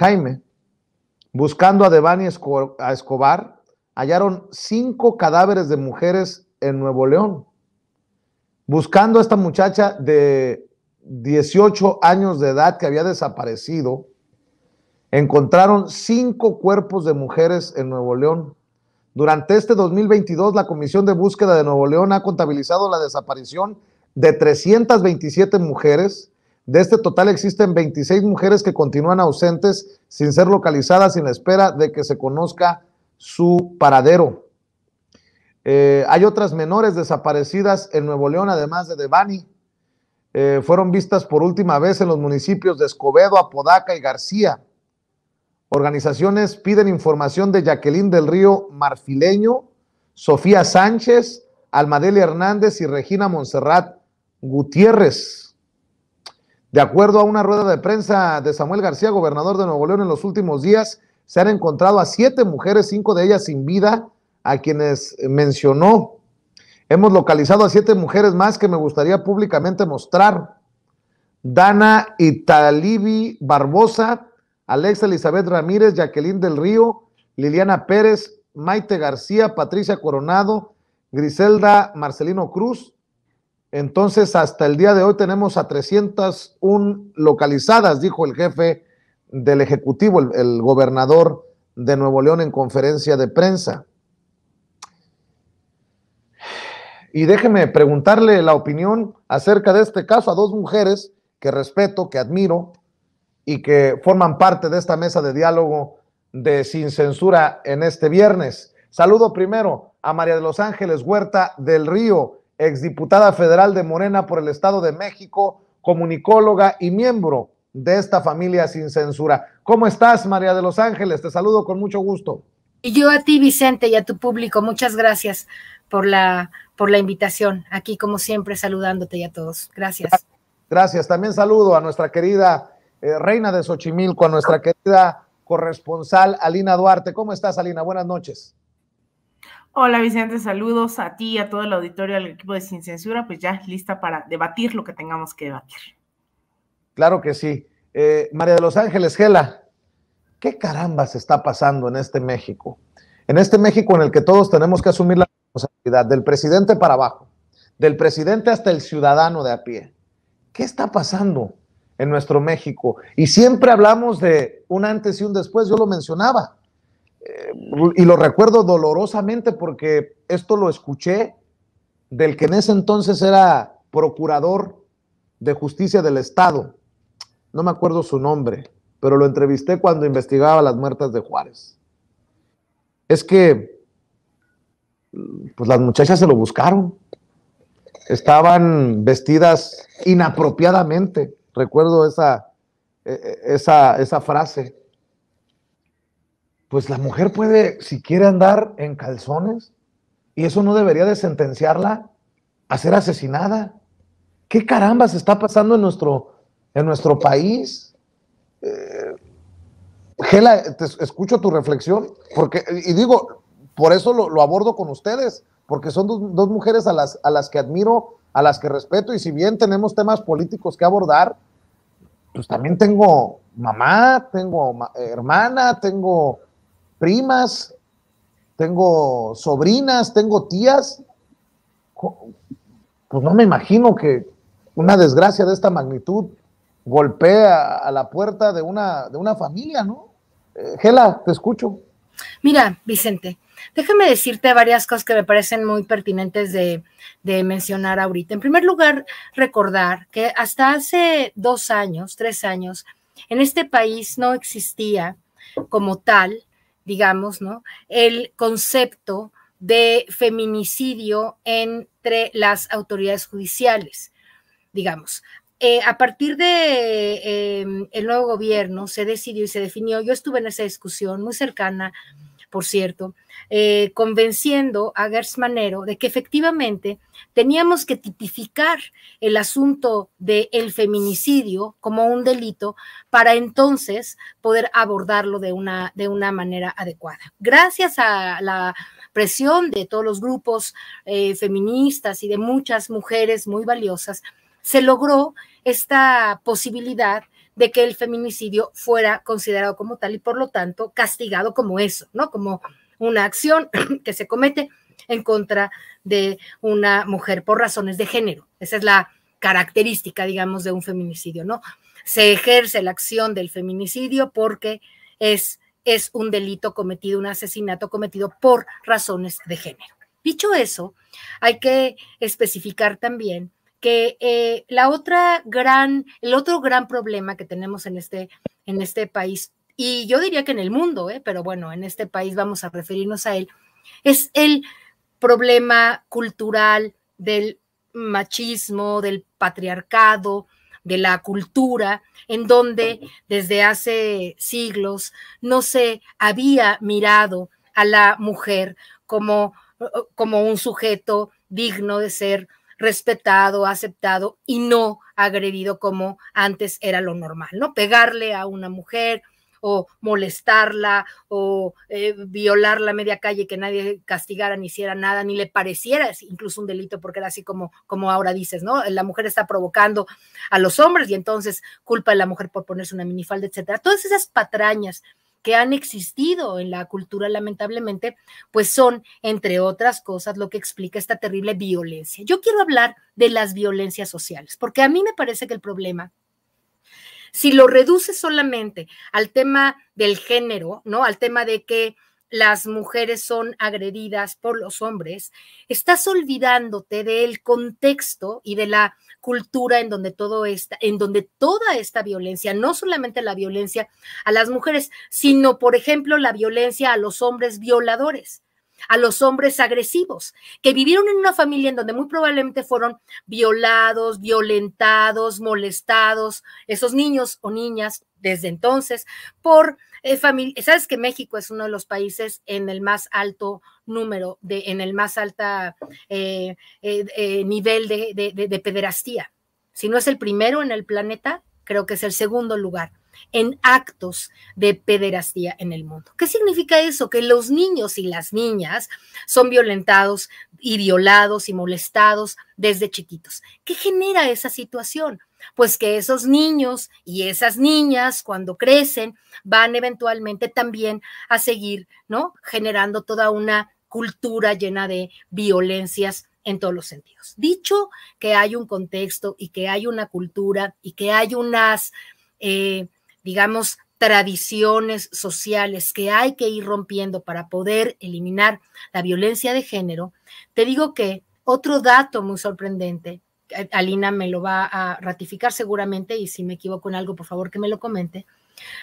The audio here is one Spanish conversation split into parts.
Jaime, buscando a Devani a Escobar, hallaron cinco cadáveres de mujeres en Nuevo León. Buscando a esta muchacha de 18 años de edad que había desaparecido, encontraron cinco cuerpos de mujeres en Nuevo León. Durante este 2022, la Comisión de Búsqueda de Nuevo León ha contabilizado la desaparición de 327 mujeres. De este total existen 26 mujeres que continúan ausentes sin ser localizadas sin espera de que se conozca su paradero. Eh, hay otras menores desaparecidas en Nuevo León, además de Devani. Eh, fueron vistas por última vez en los municipios de Escobedo, Apodaca y García. Organizaciones piden información de Jacqueline del Río Marfileño, Sofía Sánchez, Almadelia Hernández y Regina Monserrat Gutiérrez. De acuerdo a una rueda de prensa de Samuel García, gobernador de Nuevo León, en los últimos días se han encontrado a siete mujeres, cinco de ellas sin vida, a quienes mencionó. Hemos localizado a siete mujeres más que me gustaría públicamente mostrar. Dana Italibi Barbosa, Alexa Elizabeth Ramírez, Jacqueline del Río, Liliana Pérez, Maite García, Patricia Coronado, Griselda Marcelino Cruz. Entonces, hasta el día de hoy tenemos a 301 localizadas, dijo el jefe del Ejecutivo, el, el gobernador de Nuevo León en conferencia de prensa. Y déjeme preguntarle la opinión acerca de este caso a dos mujeres que respeto, que admiro, y que forman parte de esta mesa de diálogo de Sin Censura en este viernes. Saludo primero a María de los Ángeles Huerta del Río, exdiputada federal de Morena por el Estado de México, comunicóloga y miembro de esta familia Sin Censura. ¿Cómo estás, María de los Ángeles? Te saludo con mucho gusto. Y yo a ti, Vicente, y a tu público, muchas gracias por la, por la invitación. Aquí, como siempre, saludándote y a todos. Gracias. Gracias. También saludo a nuestra querida eh, reina de Xochimilco, a nuestra querida corresponsal Alina Duarte. ¿Cómo estás, Alina? Buenas noches. Hola Vicente, saludos a ti, a todo el auditorio, al equipo de Sin Censura, pues ya lista para debatir lo que tengamos que debatir. Claro que sí. Eh, María de los Ángeles, Gela, ¿qué caramba se está pasando en este México? En este México en el que todos tenemos que asumir la responsabilidad, del presidente para abajo, del presidente hasta el ciudadano de a pie. ¿Qué está pasando? en nuestro México. Y siempre hablamos de un antes y un después, yo lo mencionaba. Y lo recuerdo dolorosamente porque esto lo escuché del que en ese entonces era procurador de justicia del Estado. No me acuerdo su nombre, pero lo entrevisté cuando investigaba las muertas de Juárez. Es que, pues las muchachas se lo buscaron. Estaban vestidas inapropiadamente recuerdo esa, e, e, esa, esa frase. Pues la mujer puede, si quiere andar en calzones, y eso no debería de sentenciarla a ser asesinada. ¿Qué caramba se está pasando en nuestro, en nuestro país? Eh, Gela, escucho tu reflexión, porque, y digo, por eso lo, abordo con ustedes, porque son dos, dos, mujeres a las, a las que admiro, a las que respeto, y si bien tenemos temas políticos que abordar, pues también tengo mamá, tengo hermana, tengo primas, tengo sobrinas, tengo tías. Pues no me imagino que una desgracia de esta magnitud golpee a, la puerta de una, de una familia, ¿no? Eh, Gela, te escucho. Mira, Vicente, Déjame decirte varias cosas que me parecen muy pertinentes de, mencionar ahorita. En primer lugar, recordar que hasta hace dos años, tres años, en este país no existía como tal, digamos, ¿no? El concepto de feminicidio entre las autoridades judiciales, digamos. Eh, a partir de em, el nuevo gobierno se decidió y se definió, yo estuve en esa discusión muy cercana por cierto, eh, convenciendo a Gersmanero de que efectivamente teníamos que tipificar el asunto del feminicidio como un delito para entonces poder abordarlo de una, de una manera adecuada. Gracias a la presión de todos los grupos eh, feministas y de muchas mujeres muy valiosas, se logró esta posibilidad de que el feminicidio fuera considerado como tal y por lo tanto castigado como eso, ¿no? Como una acción que se comete en contra de una mujer por razones de género. Esa es la característica, digamos, de un feminicidio, ¿no? Se ejerce la acción del feminicidio porque es, es un delito cometido, un asesinato cometido por razones de género. Dicho eso, hay que especificar también que eh, la otra gran, el otro gran problema que tenemos en este, en este país, y yo diría que en el mundo, eh, pero bueno, en este país vamos a referirnos a él, es el problema cultural del machismo, del patriarcado, de la cultura, en donde desde hace siglos no se había mirado a la mujer como, como un sujeto digno de ser respetado, aceptado y no agredido como antes era lo normal, ¿no? Pegarle a una mujer o molestarla o eh, violarla a media calle que nadie castigara ni hiciera nada, ni le pareciera incluso un delito, porque era así como, como ahora dices, ¿no? La mujer está provocando a los hombres y entonces culpa a la mujer por ponerse una minifalda, etcétera. Todas esas patrañas que han existido en la cultura, lamentablemente, pues son, entre otras cosas, lo que explica esta terrible violencia. Yo quiero hablar de las violencias sociales, porque a mí me parece que el problema si lo reduces solamente al tema del género, ¿no? Al tema de que las mujeres son agredidas por los hombres, estás olvidándote del contexto y de la cultura en donde todo está, en donde toda esta violencia, no solamente la violencia a las mujeres, sino por ejemplo la violencia a los hombres violadores a los hombres agresivos, que vivieron en una familia en donde muy probablemente fueron violados, violentados, molestados, esos niños o niñas desde entonces, por eh, familia. Sabes que México es uno de los países en el más alto número, de, en el más alta eh, eh, nivel de, de pederastía. Si no es el primero en el planeta, creo que es el segundo lugar en actos de pederastía en el mundo. ¿Qué significa eso? Que los niños y las niñas son violentados y violados y molestados desde chiquitos. ¿Qué genera esa situación? Pues que esos niños y esas niñas cuando crecen van eventualmente también a seguir, ¿no? Generando toda una cultura llena de violencias en todos los sentidos. Dicho que hay un contexto y que hay una cultura y que hay unas eh, digamos, tradiciones sociales que hay que ir rompiendo para poder eliminar la violencia de género, te digo que otro dato muy sorprendente, Alina me lo va a ratificar seguramente y si me equivoco en algo, por favor que me lo comente.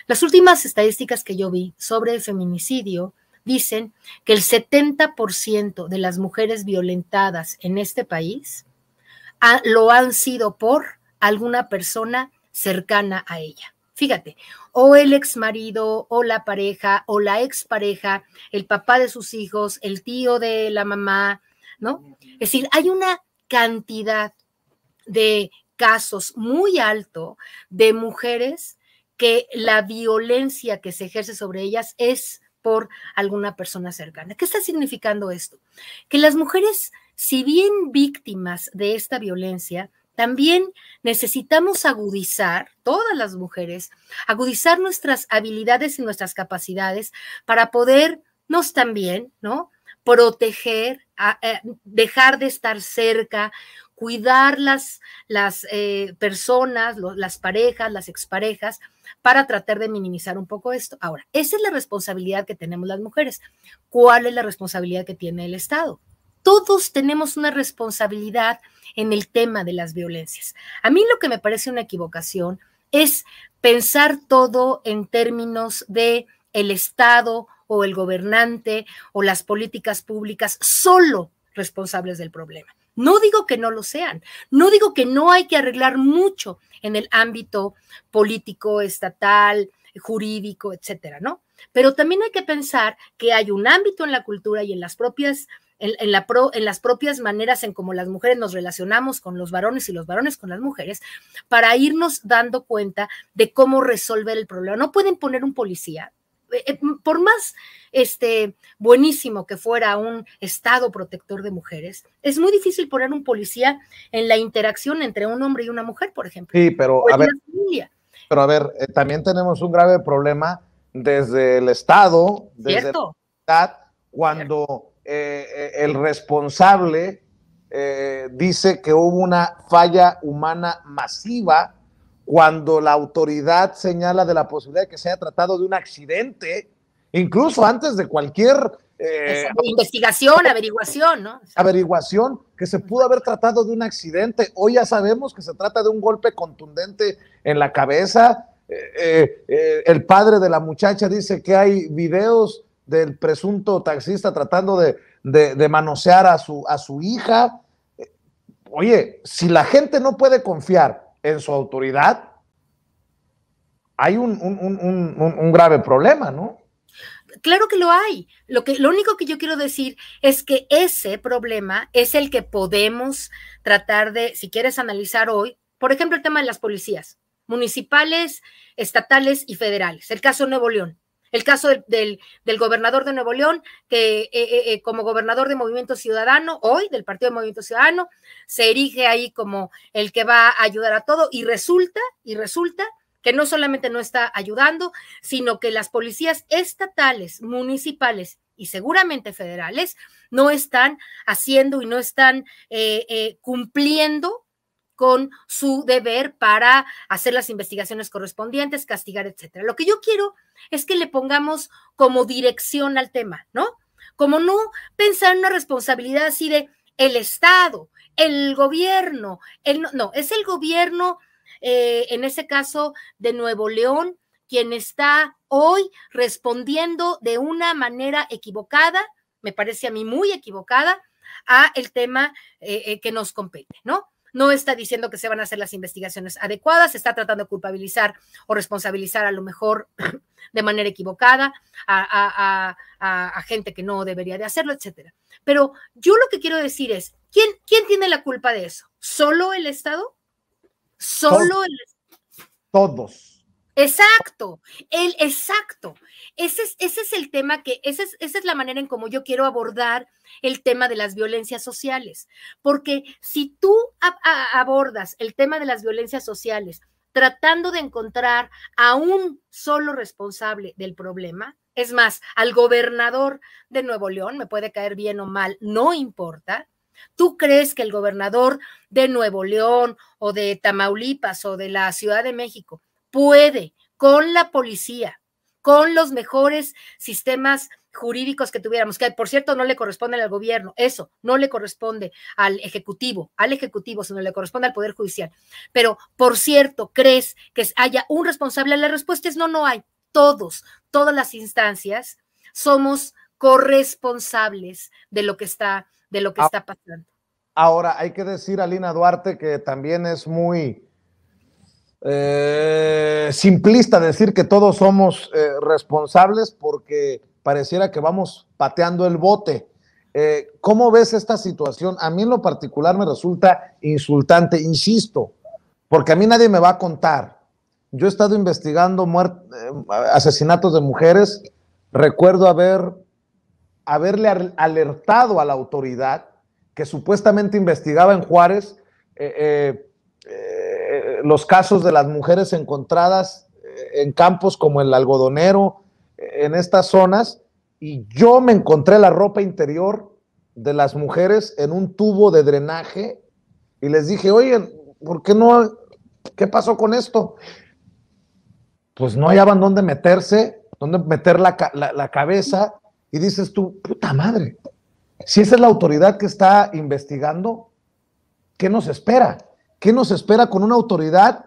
Las últimas estadísticas que yo vi sobre el feminicidio dicen que el 70% de las mujeres violentadas en este país lo han sido por alguna persona cercana a ella. Fíjate, o el ex marido, o la pareja, o la expareja, el papá de sus hijos, el tío de la mamá, ¿no? Es decir, hay una cantidad de casos muy alto de mujeres que la violencia que se ejerce sobre ellas es por alguna persona cercana. ¿Qué está significando esto? Que las mujeres, si bien víctimas de esta violencia, también necesitamos agudizar, todas las mujeres, agudizar nuestras habilidades y nuestras capacidades para podernos también, ¿no? Proteger, eh, dejar de estar cerca, cuidar las, las eh, personas, las parejas, las exparejas, para tratar de minimizar un poco esto. Ahora, esa es la responsabilidad que tenemos las mujeres. ¿Cuál es la responsabilidad que tiene el Estado? Todos tenemos una responsabilidad en el tema de las violencias. A mí lo que me parece una equivocación es pensar todo en términos de el Estado o el gobernante o las políticas públicas solo responsables del problema. No digo que no lo sean, no digo que no hay que arreglar mucho en el ámbito político, estatal, jurídico, etcétera, ¿no? Pero también hay que pensar que hay un ámbito en la cultura y en las propias en, la en, las propias maneras en cómo las mujeres nos relacionamos con los varones y los varones con las mujeres, para irnos dando cuenta de cómo resolver el problema. No pueden poner un policía, por más este, buenísimo que fuera un Estado protector de mujeres, es muy difícil poner un policía en la interacción entre un hombre y una mujer, por ejemplo. Sí, pero a ver. Familia. Pero a ver, eh, también tenemos un grave problema desde el Estado, desde ¿Cierto? la ciudad, cuando eh, eh, el responsable dice que hubo una falla humana masiva, cuando la autoridad señala de la posibilidad de que se haya tratado de un accidente, incluso antes de cualquier eh, investigación, averiguación, ¿no? Averiguación, que se pudo haber tratado de un accidente. Hoy ya sabemos que se trata de un golpe contundente en la cabeza. Eh, eh, el padre de la muchacha dice que hay videos del presunto taxista tratando de, de, manosear a su, a su hija. Oye, si la gente no puede confiar en su autoridad, hay un, un grave problema, ¿no? Claro que lo hay. Lo, que, lo único que yo quiero decir es que ese problema es el que podemos tratar de, si quieres analizar hoy, por ejemplo, el tema de las policías municipales, estatales y federales. El caso Nuevo León. El caso del, del, gobernador de Nuevo León, que eh, eh, eh, como gobernador de Movimiento Ciudadano, hoy del Partido de Movimiento Ciudadano, se erige ahí como el que va a ayudar a todo y resulta, y resulta que no solamente no está ayudando, sino que las policías estatales, municipales y seguramente federales no están haciendo y no están eh, cumpliendo con su deber para hacer las investigaciones correspondientes, castigar, etcétera. Lo que yo quiero es que le pongamos como dirección al tema, ¿no? Como no pensar en una responsabilidad así de el Estado, el gobierno, el, no, es el gobierno eh, en ese caso de Nuevo León, quien está hoy respondiendo de una manera equivocada, me parece a mí muy equivocada, a el tema eh, eh, que nos compete, ¿no? No está diciendo que se van a hacer las investigaciones adecuadas, está tratando de culpabilizar o responsabilizar a lo mejor de manera equivocada a, a gente que no debería de hacerlo, etcétera. Pero yo lo que quiero decir es, ¿quién, ¿quién tiene la culpa de eso? ¿Solo el Estado? Solo el... Todos. Exacto, el exacto. Ese es, ese es el tema que, esa es, esa es la manera en cómo yo quiero abordar el tema de las violencias sociales. Porque si tú abordas el tema de las violencias sociales tratando de encontrar a un solo responsable del problema, es más, al gobernador de Nuevo León, me puede caer bien o mal, no importa, ¿Tú crees que el gobernador de Nuevo León o de Tamaulipas o de la Ciudad de México puede con la policía, con los mejores sistemas jurídicos que tuviéramos, que por cierto no le corresponde al gobierno, eso no le corresponde al Ejecutivo, al Ejecutivo, sino le corresponde al Poder Judicial. Pero, por cierto, ¿crees que haya un responsable? La respuesta es no, no hay. Todos, todas las instancias somos corresponsables de lo que está de lo que está pasando. Ahora, hay que decir a Lina Duarte que también es muy eh, simplista decir que todos somos eh, responsables porque pareciera que vamos pateando el bote. Eh, ¿Cómo ves esta situación? A mí en lo particular me resulta insultante, insisto, porque a mí nadie me va a contar. Yo he estado investigando asesinatos de mujeres, recuerdo haber haberle alertado a la autoridad que supuestamente investigaba en Juárez los casos de las mujeres encontradas en campos como el algodonero, en estas zonas, y yo me encontré la ropa interior de las mujeres en un tubo de drenaje y les dije, oye, ¿por qué no? ¿Qué pasó con esto? Pues no hallaban dónde meterse, dónde meter la, la cabeza y dices tú, puta madre, si esa es la autoridad que está investigando, ¿qué nos espera? ¿Qué nos espera con una autoridad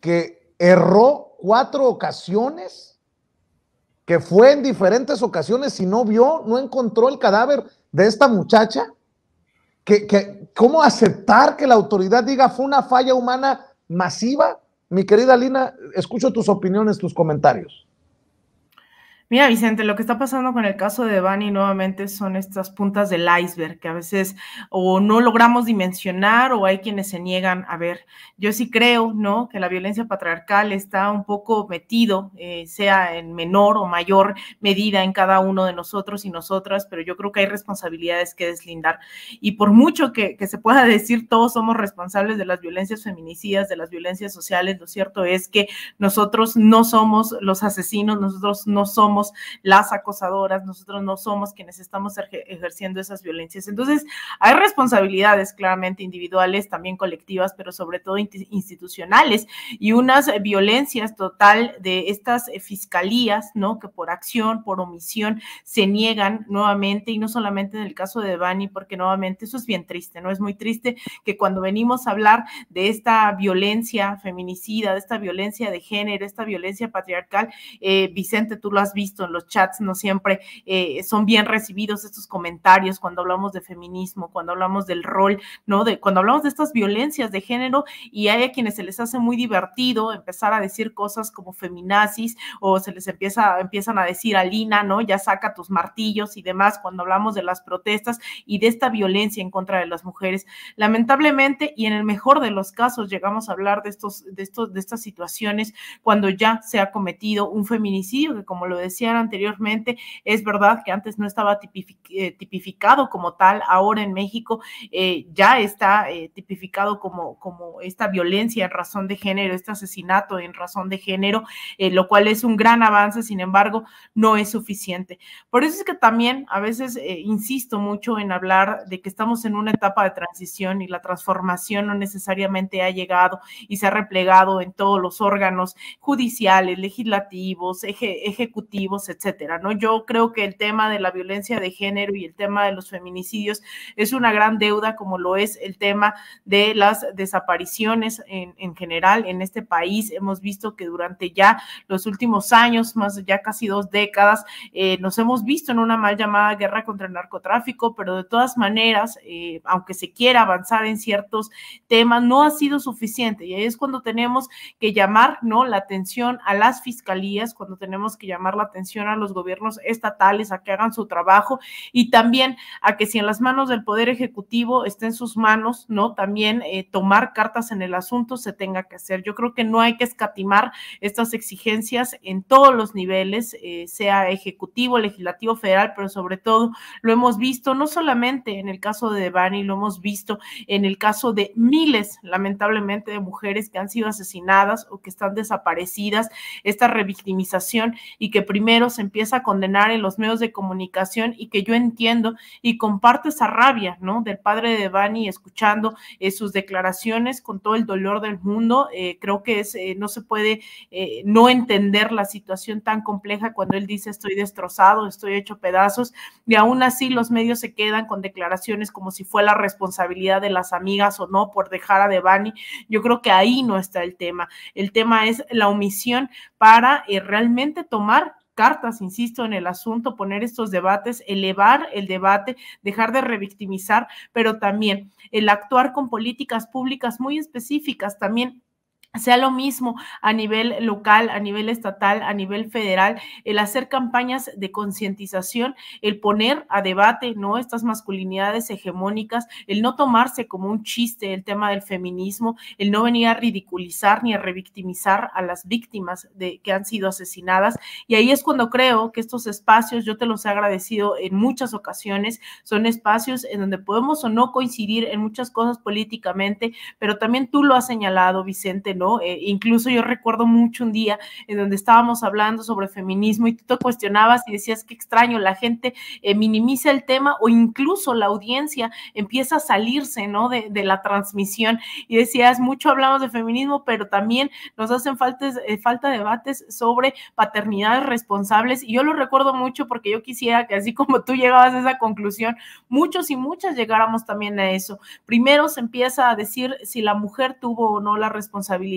que erró cuatro ocasiones? Que fue en diferentes ocasiones y no vio, no encontró el cadáver de esta muchacha. Que, ¿Cómo aceptar que la autoridad diga fue una falla humana masiva? Mi querida Lina, escucho tus opiniones, tus comentarios. Mira, Vicente, lo que está pasando con el caso de Bani nuevamente son estas puntas del iceberg que a veces o no logramos dimensionar o hay quienes se niegan a ver. Yo sí creo, ¿no? Que la violencia patriarcal está un poco metido, eh, sea en menor o mayor medida en cada uno de nosotros y nosotras, pero yo creo que hay responsabilidades que deslindar. Y por mucho que se pueda decir, todos somos responsables de las violencias feminicidas, de las violencias sociales, lo cierto es que nosotros no somos los asesinos, nosotros no somos las acosadoras, nosotros no somos quienes estamos ejerciendo esas violencias. Entonces, hay responsabilidades claramente individuales, también colectivas, pero sobre todo institucionales y unas violencias total de estas eh, fiscalías, ¿no? Que por acción, por omisión, se niegan nuevamente y no solamente en el caso de Bani, porque nuevamente eso es bien triste, ¿no? Es muy triste que cuando venimos a hablar de esta violencia feminicida, de esta violencia de género, esta violencia patriarcal, eh, Vicente, tú lo has visto en los chats, no siempre eh, son bien recibidos estos comentarios cuando hablamos de feminismo, cuando hablamos del rol, ¿no? De, cuando hablamos de estas violencias de género y hay a quienes se les hace muy divertido empezar a decir cosas como feminazis o se les empieza, empiezan a decir Alina, ¿no? Ya saca tus martillos y demás cuando hablamos de las protestas y de esta violencia en contra de las mujeres. Lamentablemente y en el mejor de los casos llegamos a hablar de estos, de estos, de estas situaciones cuando ya se ha cometido un feminicidio que como lo decía anteriormente, es verdad que antes no estaba eh, tipificado como tal, ahora en México eh, ya está eh, tipificado como, como esta violencia en razón de género, este asesinato en razón de género, lo cual es un gran avance, sin embargo, no es suficiente. Por eso es que también a veces insisto mucho en hablar de que estamos en una etapa de transición y la transformación no necesariamente ha llegado y se ha replegado en todos los órganos judiciales, legislativos, ejecutivos, etcétera, ¿no? Yo creo que el tema de la violencia de género y el tema de los feminicidios es una gran deuda, como lo es el tema de las desapariciones en, general en este país. Hemos visto que durante ya los últimos años, más ya casi dos décadas, eh, nos hemos visto en una mal llamada guerra contra el narcotráfico, pero de todas maneras, eh, aunque se quiera avanzar en ciertos temas, no ha sido suficiente. Y ahí es cuando tenemos que llamar, ¿no? La atención a las fiscalías, cuando tenemos que llamar la atención a los gobiernos estatales a que hagan su trabajo y también a que si en las manos del Poder Ejecutivo está en sus manos, ¿no? También eh, tomar cartas en el asunto se tenga que hacer. Yo creo que no hay que escatimar estas exigencias en todos los niveles, eh, sea ejecutivo, legislativo, federal, pero sobre todo lo hemos visto no solamente en el caso de Devani, lo hemos visto en el caso de miles, lamentablemente, de mujeres que han sido asesinadas o que están desaparecidas, esta revictimización y que primero primero se empieza a condenar en los medios de comunicación y que yo entiendo y comparto esa rabia, ¿no? Del padre de Bani escuchando eh, sus declaraciones con todo el dolor del mundo. Eh, creo que es, eh, no se puede no entender la situación tan compleja cuando él dice estoy destrozado, estoy hecho pedazos y aún así los medios se quedan con declaraciones como si fue la responsabilidad de las amigas o no por dejar a Devani. Yo creo que ahí no está el tema. El tema es la omisión para realmente tomar cartas, insisto, en el asunto, poner estos debates, elevar el debate, dejar de revictimizar, pero también el actuar con políticas públicas muy específicas, también sea lo mismo a nivel local, a nivel estatal, a nivel federal, el hacer campañas de concientización, el poner a debate, ¿no? Estas masculinidades hegemónicas, el no tomarse como un chiste el tema del feminismo, el no venir a ridiculizar ni a revictimizar a las víctimas de que han sido asesinadas. Y ahí es cuando creo que estos espacios, yo te los he agradecido en muchas ocasiones, son espacios en donde podemos o no coincidir en muchas cosas políticamente, pero también tú lo has señalado, Vicente, eh, incluso yo recuerdo mucho un día en donde estábamos hablando sobre feminismo y tú te cuestionabas y decías que extraño, la gente eh, minimiza el tema o incluso la audiencia empieza a salirse, ¿no? De, la transmisión y decías, mucho hablamos de feminismo, pero también nos hacen falta, eh, falta debates sobre paternidades responsables y yo lo recuerdo mucho porque yo quisiera que así como tú llegabas a esa conclusión, muchos y muchas llegáramos también a eso. Primero se empieza a decir si la mujer tuvo o no la responsabilidad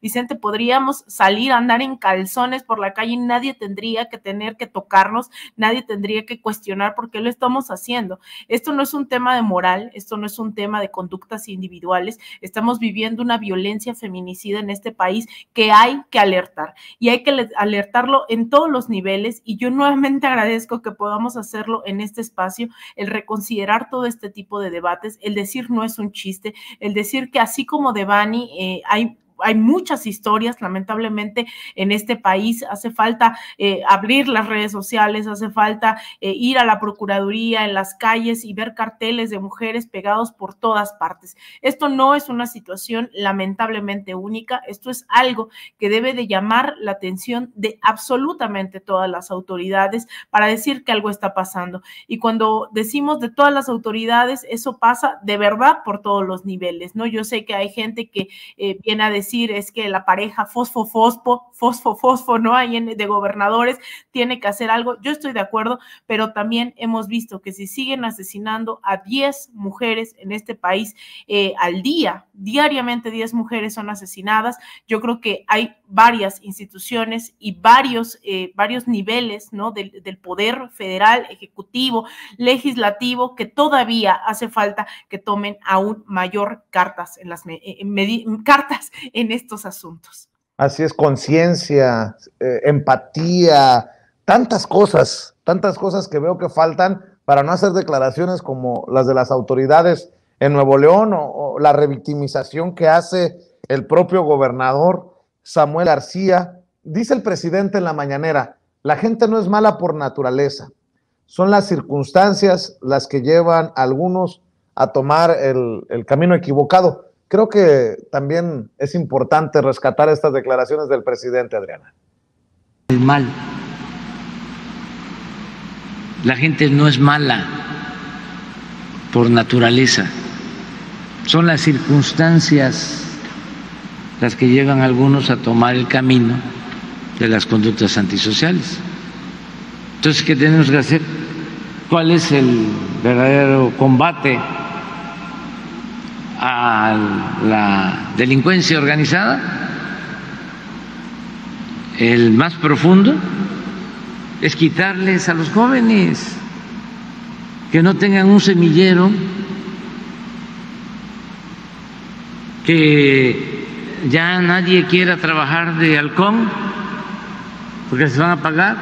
Vicente, podríamos salir a andar en calzones por la calle y nadie tendría que tener que tocarnos, nadie tendría que cuestionar por qué lo estamos haciendo. Esto no es un tema de moral, esto no es un tema de conductas individuales, estamos viviendo una violencia feminicida en este país que hay que alertar y hay que alertarlo en todos los niveles y yo nuevamente agradezco que podamos hacerlo en este espacio, el reconsiderar todo este tipo de debates, el decir no es un chiste, el decir que así como Devani eh, hay hay muchas historias, lamentablemente, en este país. Hace falta eh, abrir las redes sociales, hace falta eh, ir a la Procuraduría en las calles y ver carteles de mujeres pegados por todas partes. Esto no es una situación lamentablemente única, esto es algo que debe de llamar la atención de absolutamente todas las autoridades para decir que algo está pasando. Y cuando decimos de todas las autoridades, eso pasa de verdad por todos los niveles, ¿no? Yo sé que hay gente que eh, viene a decir decir es que la pareja fosfo, fosfo, fosfo, fosfo, ¿no? Hay de gobernadores, tiene que hacer algo. Yo estoy de acuerdo, pero también hemos visto que si siguen asesinando a 10 mujeres en este país eh, al día, diariamente 10 mujeres son asesinadas, yo creo que hay varias instituciones y varios, eh, varios niveles, ¿no? Del, del poder federal, ejecutivo, legislativo, que todavía hace falta que tomen aún mayor cartas en las cartas en estos asuntos. Así es, conciencia, eh, empatía, tantas cosas, tantas cosas que veo que faltan para no hacer declaraciones como las de las autoridades en Nuevo León o, la revictimización que hace el propio gobernador Samuel García. Dice el presidente en la mañanera, la gente no es mala por naturaleza, son las circunstancias las que llevan a algunos a tomar el camino equivocado. Creo que también es importante rescatar estas declaraciones del presidente Adriana. El mal. La gente no es mala por naturaleza. Son las circunstancias las que llevan a algunos a tomar el camino de las conductas antisociales. Entonces, ¿qué tenemos que hacer? ¿Cuál es el verdadero combate a la delincuencia organizada, el más profundo, es quitarles a los jóvenes que no tengan un semillero, que ya nadie quiera trabajar de halcón, porque se van a pagar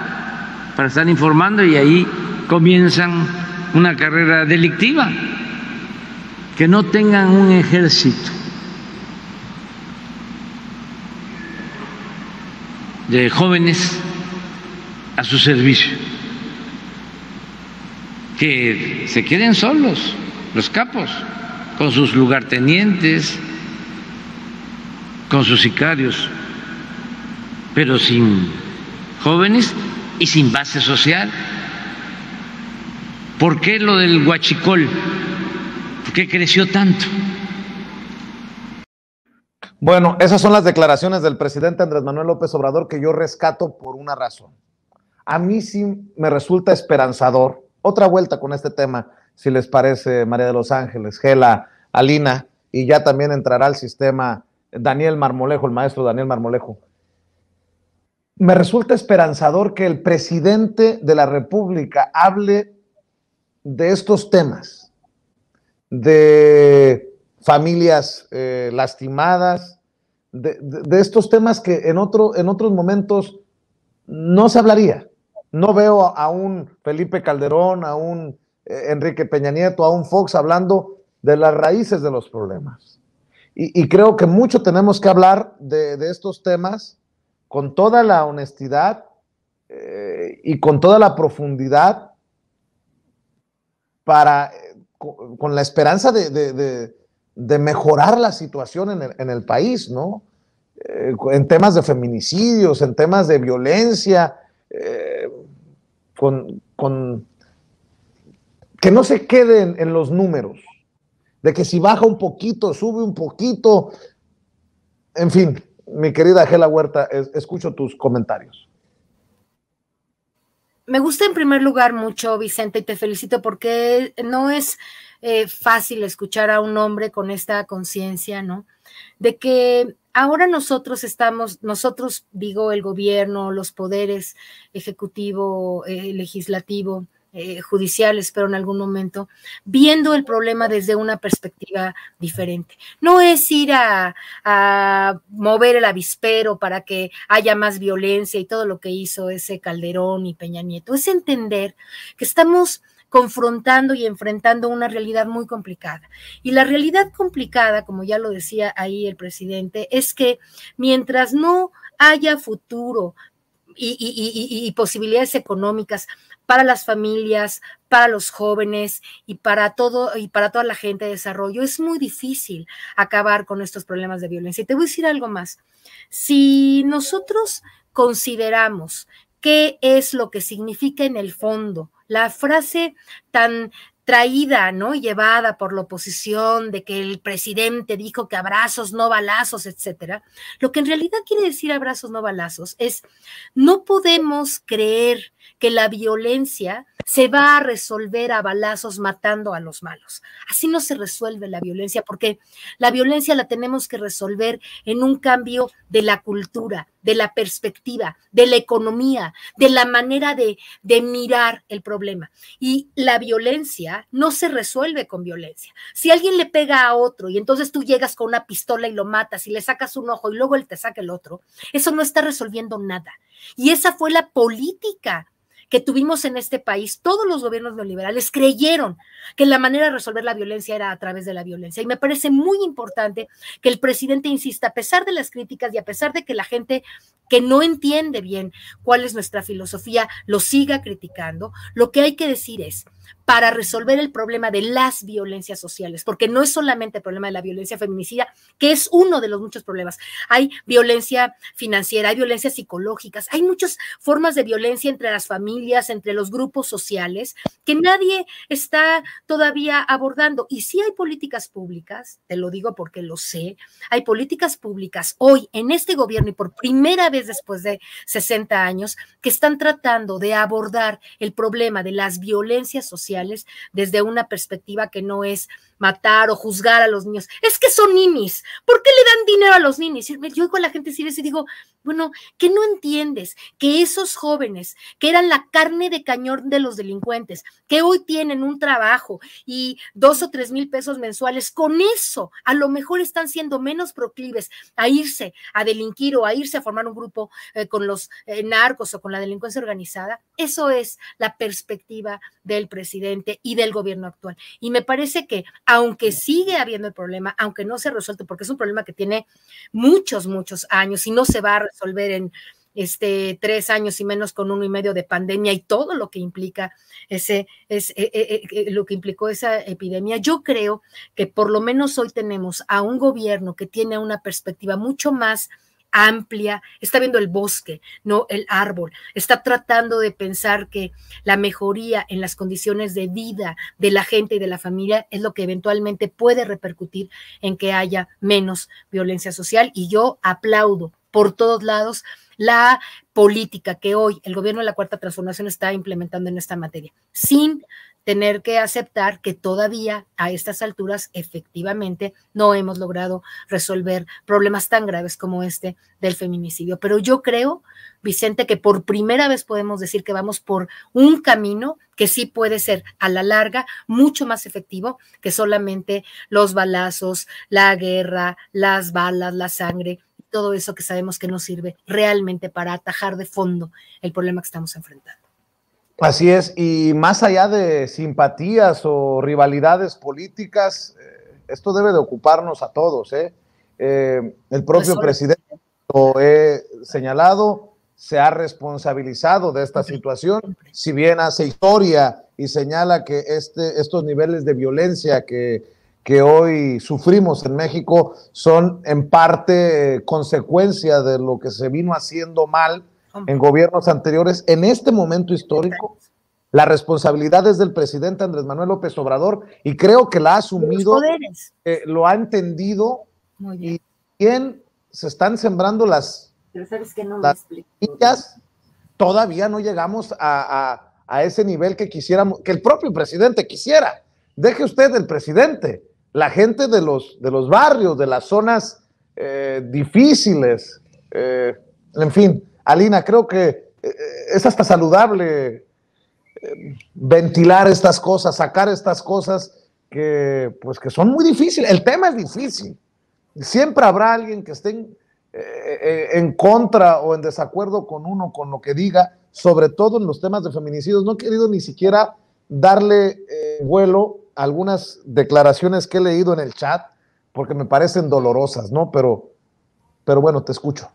para estar informando y ahí comienzan una carrera delictiva que no tengan un ejército. De jóvenes a su servicio, que se queden solos los capos, con sus lugartenientes, con sus sicarios, pero sin jóvenes y sin base social. ¿Por qué lo del huachicol? qué creció tanto? Bueno, esas son las declaraciones del presidente Andrés Manuel López Obrador que yo rescato por una razón. A mí sí me resulta esperanzador. Otra vuelta con este tema, si les parece, María de los Ángeles, Gela, Alina, y ya también entrará al sistema Daniel Marmolejo, el maestro Daniel Marmolejo. Me resulta esperanzador que el presidente de la República hable de estos temas de familias eh, lastimadas, de, estos temas que en, otro, en otros momentos no se hablaría. No veo a, un Felipe Calderón, a un eh, Enrique Peña Nieto, a un Fox hablando de las raíces de los problemas. Y, creo que mucho tenemos que hablar de, estos temas con toda la honestidad eh, y con toda la profundidad para con, la esperanza de, mejorar la situación en el, país, ¿no? Eh, en temas de feminicidios, en temas de violencia, eh, con, que no se queden en los números, de que si baja un poquito, sube un poquito, en fin, mi querida Gela Huerta, escucho tus comentarios me gusta en primer lugar mucho, Vicente, y te felicito porque no es eh, fácil escuchar a un hombre con esta conciencia, ¿no? De que ahora nosotros estamos, nosotros digo el gobierno, los poderes ejecutivo, eh, legislativo, eh, judiciales, pero en algún momento, viendo el problema desde una perspectiva diferente. No es ir a, a, mover el avispero para que haya más violencia y todo lo que hizo ese Calderón y Peña Nieto, es entender que estamos confrontando y enfrentando una realidad muy complicada. Y la realidad complicada, como ya lo decía ahí el presidente, es que mientras no haya futuro y, posibilidades económicas para las familias, para los jóvenes y para todo y para toda la gente de desarrollo. Es muy difícil acabar con estos problemas de violencia. Y te voy a decir algo más. Si nosotros consideramos qué es lo que significa en el fondo la frase tan traída, ¿no? Llevada por la oposición de que el presidente dijo que abrazos, no balazos, etcétera. Lo que en realidad quiere decir abrazos, no balazos es no podemos creer que la violencia se va a resolver a balazos matando a los malos. Así no se resuelve la violencia porque la violencia la tenemos que resolver en un cambio de la cultura, de la perspectiva, de la economía, de la manera de, mirar el problema. Y la violencia no se resuelve con violencia. Si alguien le pega a otro y entonces tú llegas con una pistola y lo matas y le sacas un ojo y luego él te saca el otro, eso no está resolviendo nada. Y esa fue la política que tuvimos en este país, todos los gobiernos neoliberales creyeron que la manera de resolver la violencia era a través de la violencia. Y me parece muy importante que el presidente insista, a pesar de las críticas y a pesar de que la gente que no entiende bien cuál es nuestra filosofía lo siga criticando, lo que hay que decir es, para resolver el problema de las violencias sociales, porque no es solamente el problema de la violencia feminicida, que es uno de los muchos problemas. Hay violencia financiera, hay violencias psicológicas, hay muchas formas de violencia entre las familias, entre los grupos sociales, que nadie está todavía abordando. Y sí hay políticas públicas, te lo digo porque lo sé, hay políticas públicas hoy en este gobierno y por primera vez después de 60 años que están tratando de abordar el problema de las violencias sociales desde una perspectiva que no es matar o juzgar a los niños. Es que son ninis. ¿Por qué le dan dinero a los ninis? Yo con la gente sí y digo, bueno, que no entiendes que esos jóvenes que eran la carne de cañón de los delincuentes, que hoy tienen un trabajo y dos o tres mil pesos mensuales, con eso a lo mejor están siendo menos proclives a irse a delinquir o a irse a formar un grupo eh, con los eh, narcos o con la delincuencia organizada. Eso es la perspectiva del presidente y del gobierno actual. Y me parece que aunque sigue habiendo el problema, aunque no se ha resuelto, porque es un problema que tiene muchos, muchos años y no se va a resolver en este tres años y menos con uno y medio de pandemia y todo lo que implica ese es eh, eh, eh, lo que implicó esa epidemia. Yo creo que por lo menos hoy tenemos a un gobierno que tiene una perspectiva mucho más amplia, está viendo el bosque, no el árbol, está tratando de pensar que la mejoría en las condiciones de vida de la gente y de la familia es lo que eventualmente puede repercutir en que haya menos violencia social y yo aplaudo por todos lados la política que hoy el gobierno de la Cuarta Transformación está implementando en esta materia, sin tener que aceptar que todavía a estas alturas efectivamente no hemos logrado resolver problemas tan graves como este del feminicidio. Pero yo creo, Vicente, que por primera vez podemos decir que vamos por un camino que sí puede ser a la larga mucho más efectivo que solamente los balazos, la guerra, las balas, la sangre, todo eso que sabemos que no sirve realmente para atajar de fondo el problema que estamos enfrentando. Así es, y más allá de simpatías o rivalidades políticas, eh, esto debe de ocuparnos a todos. ¿eh? Eh, el propio pues presidente, lo he señalado, se ha responsabilizado de esta situación, si bien hace historia y señala que este, estos niveles de violencia que, que hoy sufrimos en México son en parte consecuencia de lo que se vino haciendo mal en gobiernos anteriores. En este momento histórico, la responsabilidad es del presidente Andrés Manuel López Obrador y creo que la ha asumido, eh, lo ha entendido y bien. se están sembrando las, todavía no llegamos a, a, ese nivel que quisiéramos, que el propio presidente quisiera. Deje usted el presidente, la gente de los, de los barrios, de las zonas eh, difíciles. Eh, en fin, Alina, creo que eh, es hasta saludable ventilar estas cosas, sacar estas cosas que, pues, que son muy difíciles. El tema es difícil. Siempre habrá alguien que esté en, contra o en desacuerdo con uno, con lo que diga, sobre todo en los temas de feminicidios. No he querido ni siquiera darle vuelo a algunas declaraciones que he leído en el chat porque me parecen dolorosas, ¿no? Pero, pero bueno, te escucho.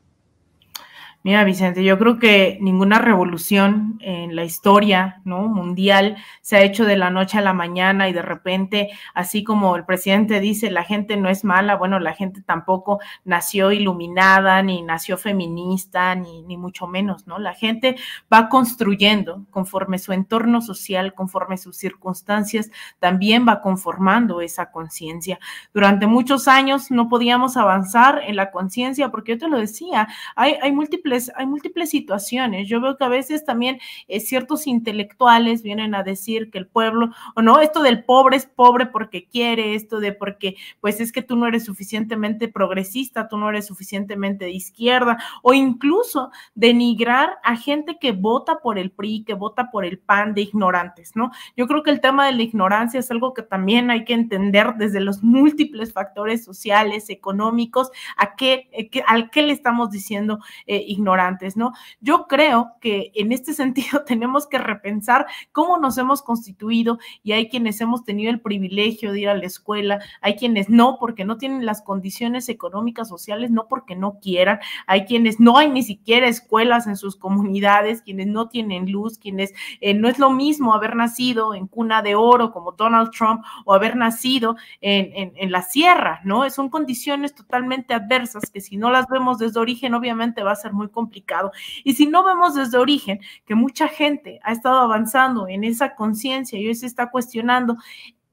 Mira, Vicente, yo creo que ninguna revolución en la historia ¿no? mundial se ha hecho de la noche a la mañana y de repente, así como el presidente dice, la gente no es mala, bueno, la gente tampoco nació iluminada, ni nació feminista, ni, ni mucho menos, ¿no? La gente va construyendo conforme su entorno social, conforme sus circunstancias, también va conformando esa conciencia. Durante muchos años no podíamos avanzar en la conciencia, porque yo te lo decía, hay, hay múltiples hay múltiples situaciones. Yo veo que a veces también eh, ciertos intelectuales vienen a decir que el pueblo, o no, esto del pobre es pobre porque quiere, esto de porque, pues es que tú no eres suficientemente progresista, tú no eres suficientemente de izquierda, o incluso denigrar a gente que vota por el PRI, que vota por el PAN de ignorantes, ¿no? Yo creo que el tema de la ignorancia es algo que también hay que entender desde los múltiples factores sociales, económicos, a qué, eh, al qué le estamos diciendo eh, ignorantes, ¿no? Yo creo que en este sentido tenemos que repensar cómo nos hemos constituido y hay quienes hemos tenido el privilegio de ir a la escuela, hay quienes no porque no tienen las condiciones económicas, sociales, no porque no quieran, hay quienes no hay ni siquiera escuelas en sus comunidades, quienes no tienen luz, quienes eh, no es lo mismo haber nacido en cuna de oro como Donald Trump o haber nacido en, en, en la sierra, ¿no? Son condiciones totalmente adversas que si no las vemos desde origen, obviamente va a ser muy complicado. Y si no vemos desde origen que mucha gente ha estado avanzando en esa conciencia y hoy se está cuestionando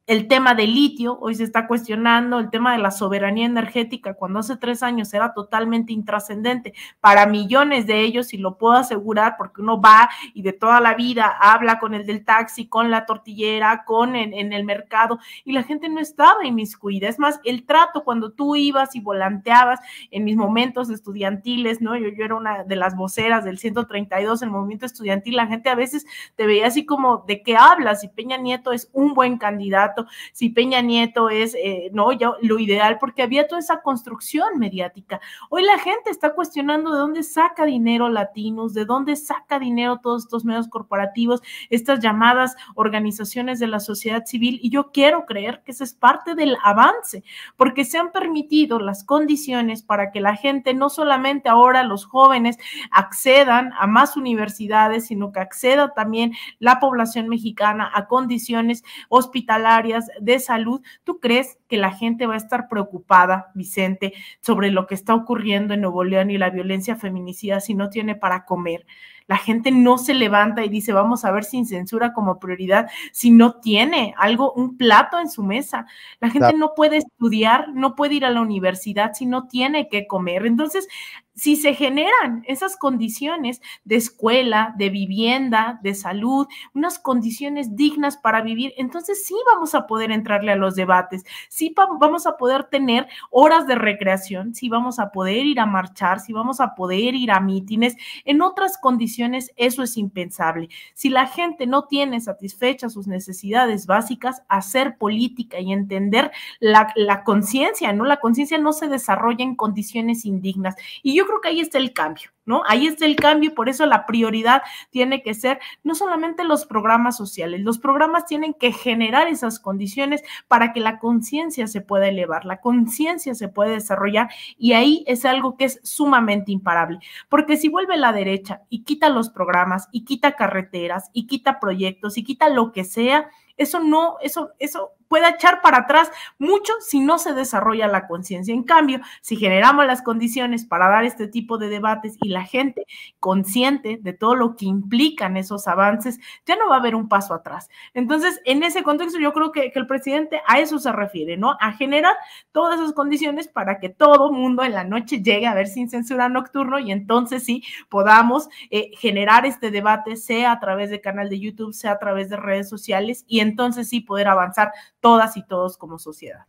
el tema del litio, hoy se está cuestionando el tema de la soberanía energética, cuando hace tres años era totalmente intrascendente para millones de ellos, y lo puedo asegurar porque uno va y de toda la vida habla con el del taxi, con la tortillera, con en, el mercado, y la gente no estaba inmiscuida. Es más, el trato cuando tú ibas y volanteabas en mis momentos estudiantiles, ¿no? Yo, yo era una de las voceras del 132, el movimiento estudiantil, la gente a veces te veía así como, ¿de qué hablas? Y Peña Nieto es un buen candidato si Peña Nieto es, eh, no, yo, lo ideal, porque había toda esa construcción mediática. Hoy la gente está cuestionando de dónde saca dinero Latinos, de dónde saca dinero todos estos medios corporativos, estas llamadas organizaciones de la sociedad civil, y yo quiero creer que eso es parte del avance, porque se han permitido las condiciones para que la gente, no solamente ahora los jóvenes, accedan a más universidades, sino que acceda también la población mexicana a condiciones hospitalarias de salud, ¿tú crees que la gente va a estar preocupada, Vicente, sobre lo que está ocurriendo en Nuevo León y la violencia feminicida si no tiene para comer? La gente no se levanta y dice, vamos a ver sin censura como prioridad si no tiene algo, un plato en su mesa. La gente no puede estudiar, no puede ir a la universidad si no tiene que comer. Entonces, si se generan esas condiciones de escuela, de vivienda, de salud, unas condiciones dignas para vivir, entonces sí vamos a poder entrarle a los debates, sí vamos a poder tener horas de recreación, sí vamos a poder ir a marchar, sí vamos a poder ir a mítines. En otras condiciones eso es impensable. Si la gente no tiene satisfechas sus necesidades básicas, hacer política y entender la, la conciencia, ¿no? La conciencia no se desarrolla en condiciones indignas. Y yo creo que ahí está el cambio, ¿no? Ahí está el cambio y por eso la prioridad tiene que ser no solamente los programas sociales, los programas tienen que generar esas condiciones para que la conciencia se pueda elevar, la conciencia se puede desarrollar y ahí es algo que es sumamente imparable, porque si vuelve la derecha y quita los programas y quita carreteras y quita proyectos y quita lo que sea, eso no, eso, eso puede echar para atrás mucho si no se desarrolla la conciencia. En cambio, si generamos las condiciones para dar este tipo de debates y la gente consciente de todo lo que implican esos avances, ya no va a haber un paso atrás. Entonces, en ese contexto, yo creo que, que el presidente a eso se refiere, ¿no? A generar todas esas condiciones para que todo mundo en la noche llegue a ver sin censura nocturno y entonces sí podamos eh, generar este debate, sea a través de canal de YouTube, sea a través de redes sociales y entonces sí poder avanzar todas y todos como sociedad.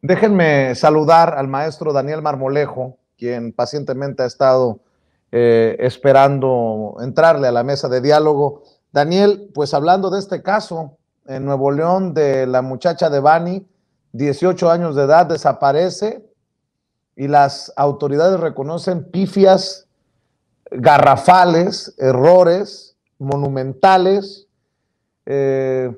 Déjenme saludar al maestro Daniel Marmolejo, quien pacientemente ha estado eh, esperando entrarle a la mesa de diálogo. Daniel, pues hablando de este caso en Nuevo León de la muchacha de Bani, 18 años de edad, desaparece y las autoridades reconocen pifias garrafales, errores monumentales. Eh,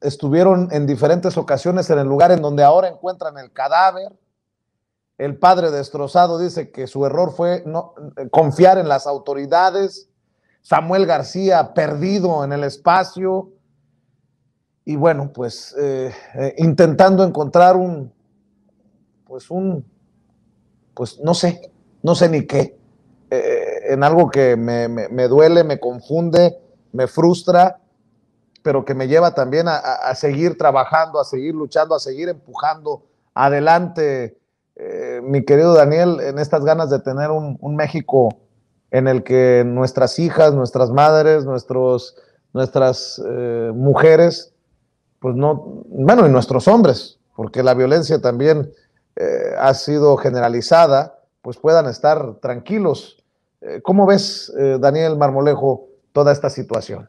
estuvieron en diferentes ocasiones en el lugar en donde ahora encuentran el cadáver. El padre destrozado dice que su error fue no, confiar en las autoridades. Samuel García perdido en el espacio. Y bueno, pues eh, eh, intentando encontrar un, pues un, pues no sé, no sé ni qué, eh, en algo que me, me duele, me confunde, me frustra pero que me lleva también a, seguir trabajando, a seguir luchando, a seguir empujando adelante, eh, mi querido Daniel, en estas ganas de tener un, México en el que nuestras hijas, nuestras madres, nuestros, nuestras eh, mujeres, pues no, bueno, y nuestros hombres, porque la violencia también eh, ha sido generalizada, pues puedan estar tranquilos. ¿Cómo ves, Daniel Marmolejo, toda esta situación?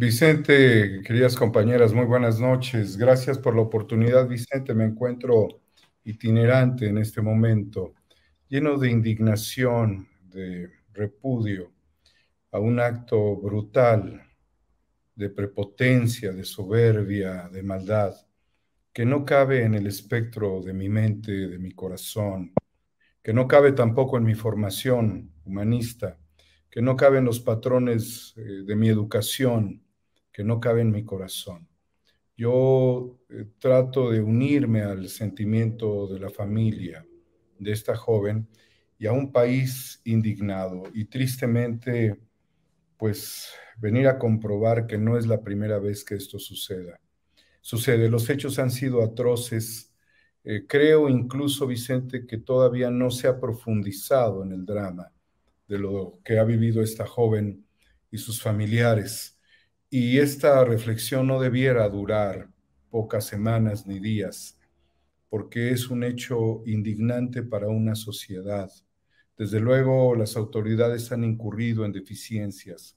Vicente, queridas compañeras, muy buenas noches. Gracias por la oportunidad, Vicente. Me encuentro itinerante en este momento, lleno de indignación, de repudio a un acto brutal de prepotencia, de soberbia, de maldad, que no cabe en el espectro de mi mente, de mi corazón, que no cabe tampoco en mi formación humanista que no caben los patrones eh, de mi educación, que no cabe en mi corazón. Yo eh, trato de unirme al sentimiento de la familia de esta joven y a un país indignado y tristemente, pues venir a comprobar que no es la primera vez que esto suceda. Sucede, los hechos han sido atroces. Eh, creo incluso, Vicente, que todavía no se ha profundizado en el drama de lo que ha vivido esta joven y sus familiares. Y esta reflexión no debiera durar pocas semanas ni días, porque es un hecho indignante para una sociedad. Desde luego, las autoridades han incurrido en deficiencias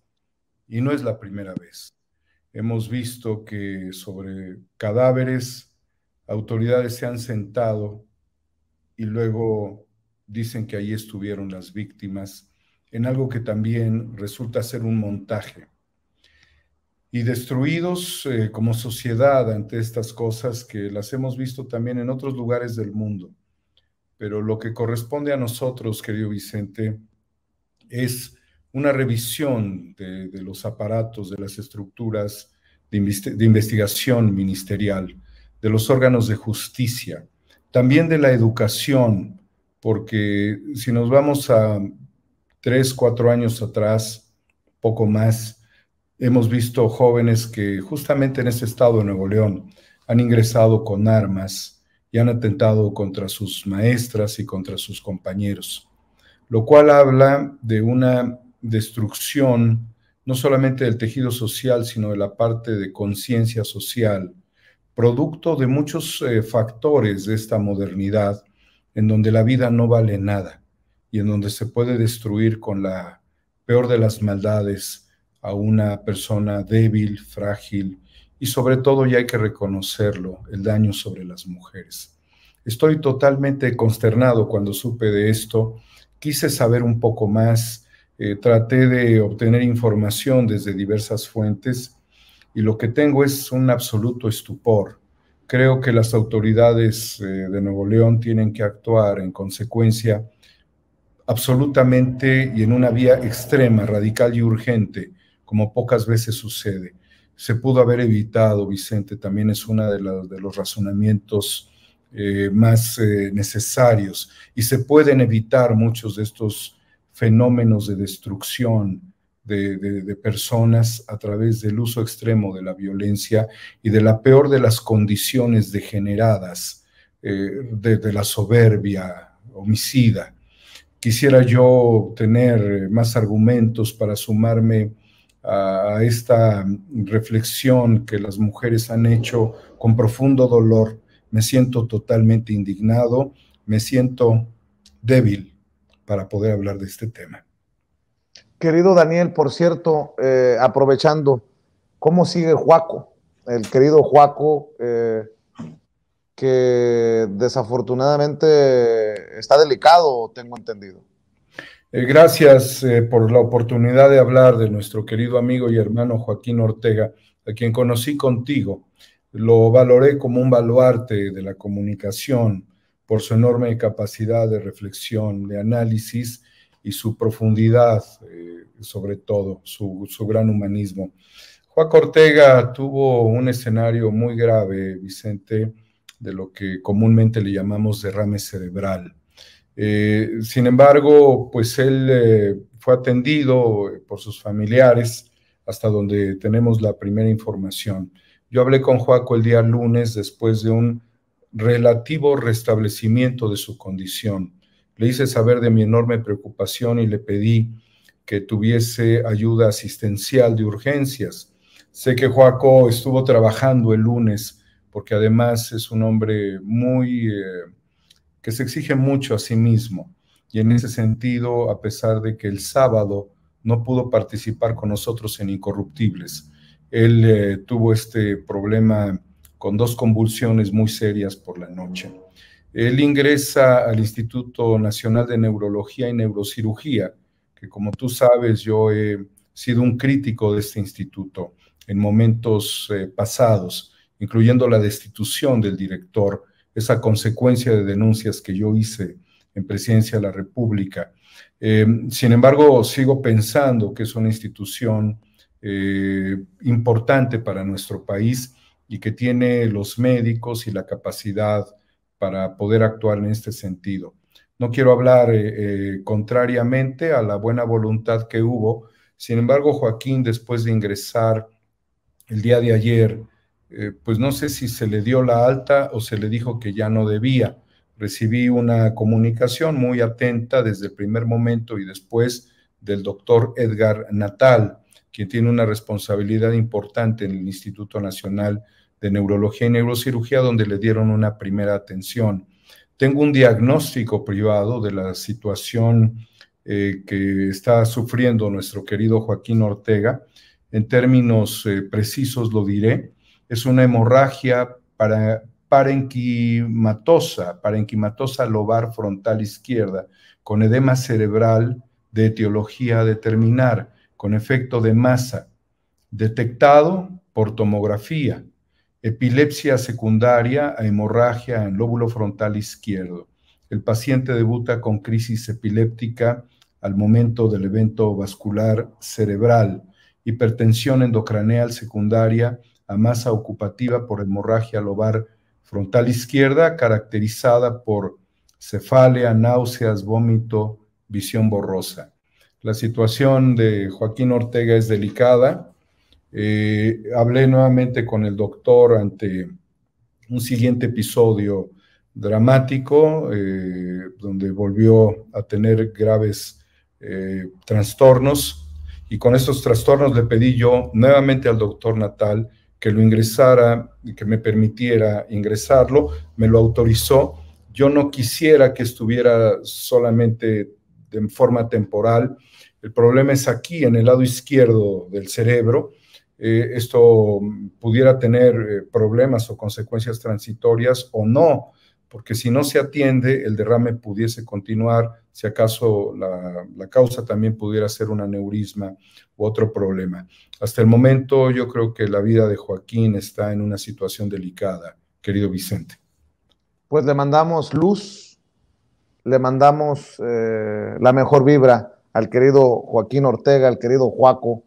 y no es la primera vez. Hemos visto que sobre cadáveres autoridades se han sentado y luego dicen que ahí estuvieron las víctimas en algo que también resulta ser un montaje. Y destruidos eh, como sociedad ante estas cosas que las hemos visto también en otros lugares del mundo. Pero lo que corresponde a nosotros, querido Vicente, es una revisión de, los aparatos, de las estructuras de, de investigación ministerial, de los órganos de justicia, también de la educación, porque si nos vamos a tres, cuatro años atrás, poco más, hemos visto jóvenes que justamente en ese estado de Nuevo León han ingresado con armas y han atentado contra sus maestras y contra sus compañeros, lo cual habla de una destrucción no solamente del tejido social, sino de la parte de conciencia social, producto de muchos eh, factores de esta modernidad, en donde la vida no vale nada y en donde se puede destruir con la peor de las maldades a una persona débil, frágil y sobre todo, ya hay que reconocerlo, el daño sobre las mujeres. Estoy totalmente consternado cuando supe de esto, quise saber un poco más, eh, traté de obtener información desde diversas fuentes y lo que tengo es un absoluto estupor. Creo que las autoridades eh, de Nuevo León tienen que actuar en consecuencia absolutamente y en una vía extrema, radical y urgente, como pocas veces sucede. Se pudo haber evitado, Vicente, también es uno de, de, los razonamientos eh, más eh, necesarios y se pueden evitar muchos de estos fenómenos de destrucción de, personas a través del uso extremo de la violencia y de la peor de las condiciones degeneradas, eh, de la soberbia homicida. Quisiera yo tener más argumentos para sumarme a esta reflexión que las mujeres han hecho con profundo dolor. Me siento totalmente indignado, me siento débil para poder hablar de este tema. Querido Daniel, por cierto, eh, aprovechando, ¿cómo sigue Juaco? El querido Juaco, eh, que desafortunadamente está delicado, tengo entendido. Eh, gracias por la oportunidad de hablar de nuestro querido amigo y hermano Joaquín Ortega, a quien conocí contigo. Lo valoré como un baluarte de la comunicación por su enorme capacidad de reflexión, de análisis y su profundidad, eh, sobre todo, su, gran humanismo. Juan Ortega tuvo un escenario muy grave, Vicente, de lo que comúnmente le llamamos derrame cerebral. Eh, sin embargo, pues él eh, fue atendido por sus familiares hasta donde tenemos la primera información. Yo hablé con Joaco el día lunes después de un relativo restablecimiento de su condición. Le hice saber de mi enorme preocupación y le pedí que tuviese ayuda asistencial de urgencias. Sé que Joaco estuvo trabajando el lunes porque además es un hombre muy eh, que se exige mucho a sí mismo y en ese sentido, a pesar de que el sábado no pudo participar con nosotros en Incorruptibles, él eh, tuvo este problema con dos convulsiones muy serias por la noche. Él ingresa al Instituto Nacional de Neurología y Neurocirugía, que como tú sabes yo he sido un crítico de este instituto en momentos eh, pasados, incluyendo la destitución del director, esa consecuencia de denuncias que yo hice en presidencia de la República. Eh, sin embargo, sigo pensando que es una institución eh, importante para nuestro país y que tiene los médicos y la capacidad para poder actuar en este sentido. No quiero hablar eh, contrariamente a la buena voluntad que hubo. Sin embargo, Joaquín, después de ingresar el día de ayer, eh, pues no sé si se le dio la alta o se le dijo que ya no debía. Recibí una comunicación muy atenta desde el primer momento y después del doctor Edgar Natal, quien tiene una responsabilidad importante en el Instituto Nacional de Neurología y Neurocirugía, donde le dieron una primera atención. Tengo un diagnóstico privado de la situación eh, que está sufriendo nuestro querido Joaquín Ortega. En términos eh, precisos lo diré. Es una hemorragia parenquimatosa, parenquimatosa lobar frontal izquierda, con edema cerebral de etiología determinar, con efecto de masa, detectado por tomografía epilepsia secundaria a hemorragia en lóbulo frontal izquierdo. El paciente debuta con crisis epiléptica al momento del evento vascular cerebral, hipertensión endocraneal secundaria a masa ocupativa por hemorragia lobar frontal izquierda, caracterizada por cefalia, náuseas, vómito, visión borrosa. La situación de Joaquín Ortega es delicada eh, hablé nuevamente con el doctor ante un siguiente episodio dramático, eh, donde volvió a tener graves eh, trastornos. Y con estos trastornos le pedí yo nuevamente al doctor Natal que lo ingresara y que me permitiera ingresarlo. Me lo autorizó. Yo no quisiera que estuviera solamente de forma temporal. El problema es aquí, en el lado izquierdo del cerebro, eh, esto pudiera tener eh, problemas o consecuencias transitorias o no, porque si no se atiende, el derrame pudiese continuar, si acaso la, causa también pudiera ser un aneurisma u otro problema. Hasta el momento yo creo que la vida de Joaquín está en una situación delicada, querido Vicente. Pues le mandamos luz, le mandamos eh, la mejor vibra al querido Joaquín Ortega, al querido Joaco,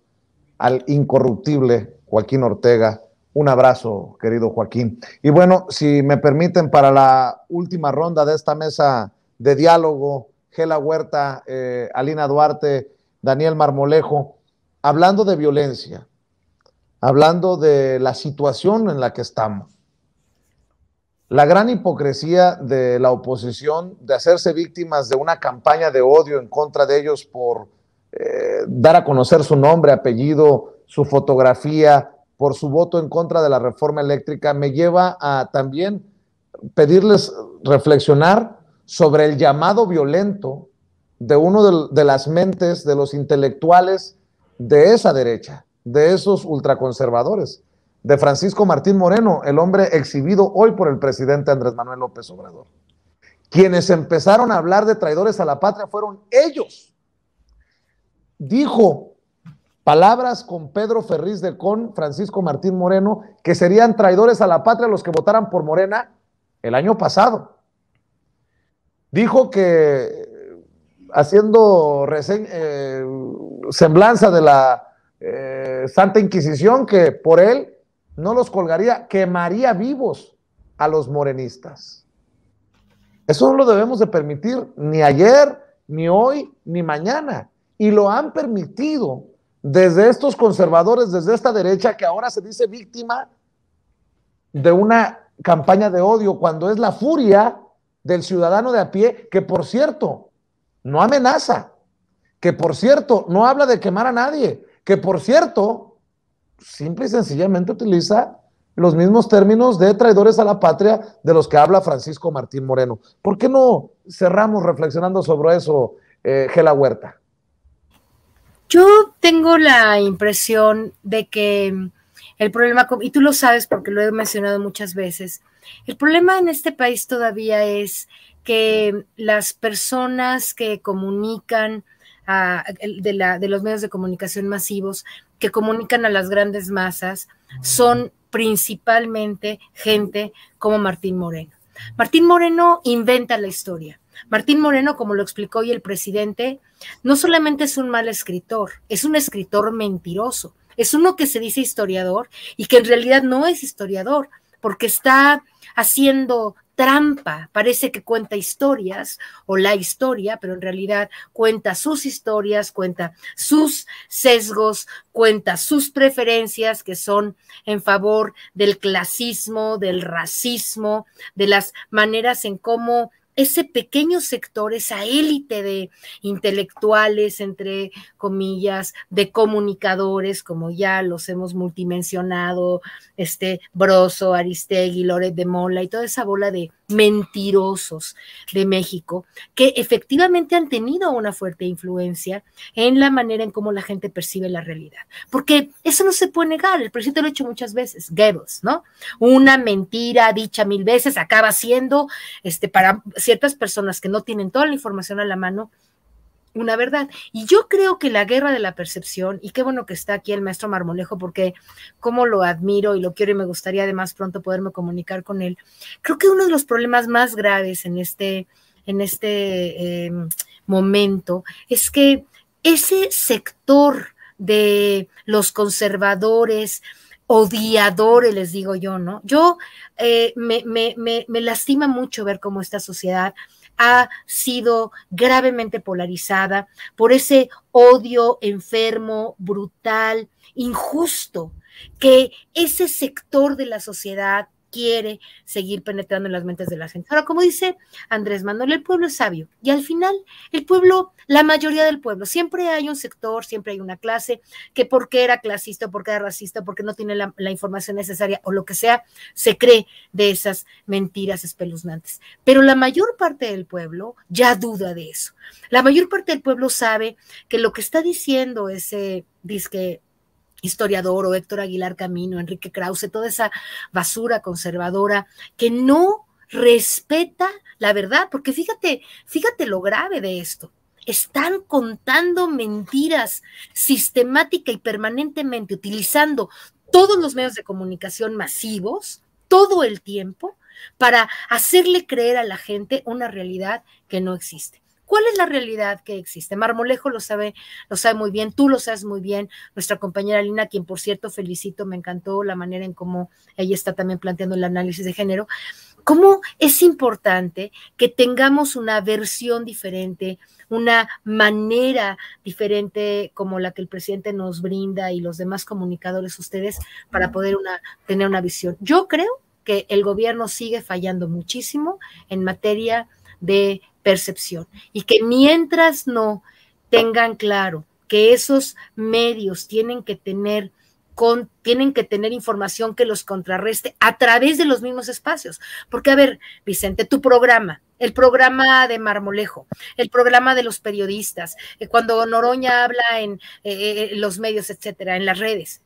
al incorruptible Joaquín Ortega. Un abrazo, querido Joaquín. Y bueno, si me permiten, para la última ronda de esta mesa de diálogo, Gela Huerta, eh, Alina Duarte, Daniel Marmolejo, hablando de violencia, hablando de la situación en la que estamos. La gran hipocresía de la oposición de hacerse víctimas de una campaña de odio en contra de ellos por eh, dar a conocer su nombre, apellido, su fotografía, por su voto en contra de la reforma eléctrica, me lleva a también pedirles reflexionar sobre el llamado violento de uno de, de las mentes de los intelectuales de esa derecha, de esos ultraconservadores de Francisco Martín Moreno, el hombre exhibido hoy por el presidente Andrés Manuel López Obrador. Quienes empezaron a hablar de traidores a la patria fueron ellos. Dijo palabras con Pedro Ferriz de Con, Francisco Martín Moreno, que serían traidores a la patria los que votaran por Morena el año pasado. Dijo que haciendo eh, semblanza de la eh, Santa Inquisición, que por él no los colgaría, quemaría vivos a los morenistas. Eso no lo debemos de permitir ni ayer, ni hoy, ni mañana. Y lo han permitido desde estos conservadores, desde esta derecha que ahora se dice víctima de una campaña de odio, cuando es la furia del ciudadano de a pie, que por cierto, no amenaza, que por cierto, no habla de quemar a nadie, que por cierto, simple y sencillamente utiliza los mismos términos de traidores a la patria de los que habla Francisco Martín Moreno. ¿Por qué no cerramos reflexionando sobre eso, eh, Gela Huerta? Yo tengo la impresión de que el problema, y tú lo sabes porque lo he mencionado muchas veces, el problema en este país todavía es que las personas que comunican de, de los medios de comunicación masivos que comunican a las grandes masas son principalmente gente como Martín Moreno. Martín Moreno inventa la historia. Martín Moreno, como lo explicó hoy el presidente, no solamente es un mal escritor, es un escritor mentiroso. Es uno que se dice historiador y que en realidad no es historiador, porque está haciendo trampa, parece que cuenta historias o la historia, pero en realidad cuenta sus historias, cuenta sus sesgos, cuenta sus preferencias que son en favor del clasismo, del racismo, de las maneras en cómo ese pequeño sector, esa élite de intelectuales, entre comillas, de comunicadores, como ya los hemos multimensionado, este Broso, Aristegui, Loret de Mola y toda esa bola de mentirosos de México, que efectivamente han tenido una fuerte influencia en la manera en cómo la gente percibe la realidad. Porque eso no se puede negar, el presidente lo ha hecho muchas veces, Goebbels, ¿no? Una mentira dicha mil veces acaba siendo, este, para ciertas personas que no tienen toda la información a la mano, una verdad. Y yo creo que la guerra de la percepción, y qué bueno que está aquí el maestro Marmolejo, porque como lo admiro y lo quiero y me gustaría además pronto poderme comunicar con él, creo que uno de los problemas más graves en este, en este em, momento es que ese sector de los conservadores, odiadores, les digo yo, ¿no? Yo eh, me, me, me, me lastima mucho ver cómo esta sociedad ha sido gravemente polarizada por ese odio enfermo, brutal, injusto, que ese sector de la sociedad quiere seguir penetrando en las mentes de la gente. Ahora, como dice Andrés Manuel, el pueblo es sabio y al final el pueblo, la mayoría del pueblo, siempre hay un sector, siempre hay una clase que porque era clasista, porque era racista, porque no tiene la, información necesaria o lo que sea, se cree de esas mentiras espeluznantes. Pero la mayor parte del pueblo ya duda de eso. La mayor parte del pueblo sabe que lo que está diciendo ese disque historiador o Héctor Aguilar Camino, Enrique Krause, toda esa basura conservadora que no respeta la verdad, porque fíjate, fíjate lo grave de esto. Están contando mentiras sistemática y permanentemente, utilizando todos los medios de comunicación masivos, todo el tiempo, para hacerle creer a la gente una realidad que no existe. ¿Cuál es la realidad que existe? Marmolejo lo sabe, lo sabe muy bien, tú lo sabes muy bien, nuestra compañera Lina, quien por cierto felicito, me encantó la manera en cómo ella está también planteando el análisis de género. cómo es importante que tengamos una versión diferente, una manera diferente como la que el presidente nos brinda y los demás comunicadores ustedes para poder tener una visión. Yo creo que el gobierno sigue fallando muchísimo en materia de percepción y que mientras no tengan claro que esos medios tienen que tener con, tienen que tener información que los contrarreste a través de los mismos espacios. Porque, a ver, Vicente, tu programa, el programa de Marmolejo, el programa de los periodistas, eh, cuando Noroña habla en eh, eh, los medios, etcétera, en las redes,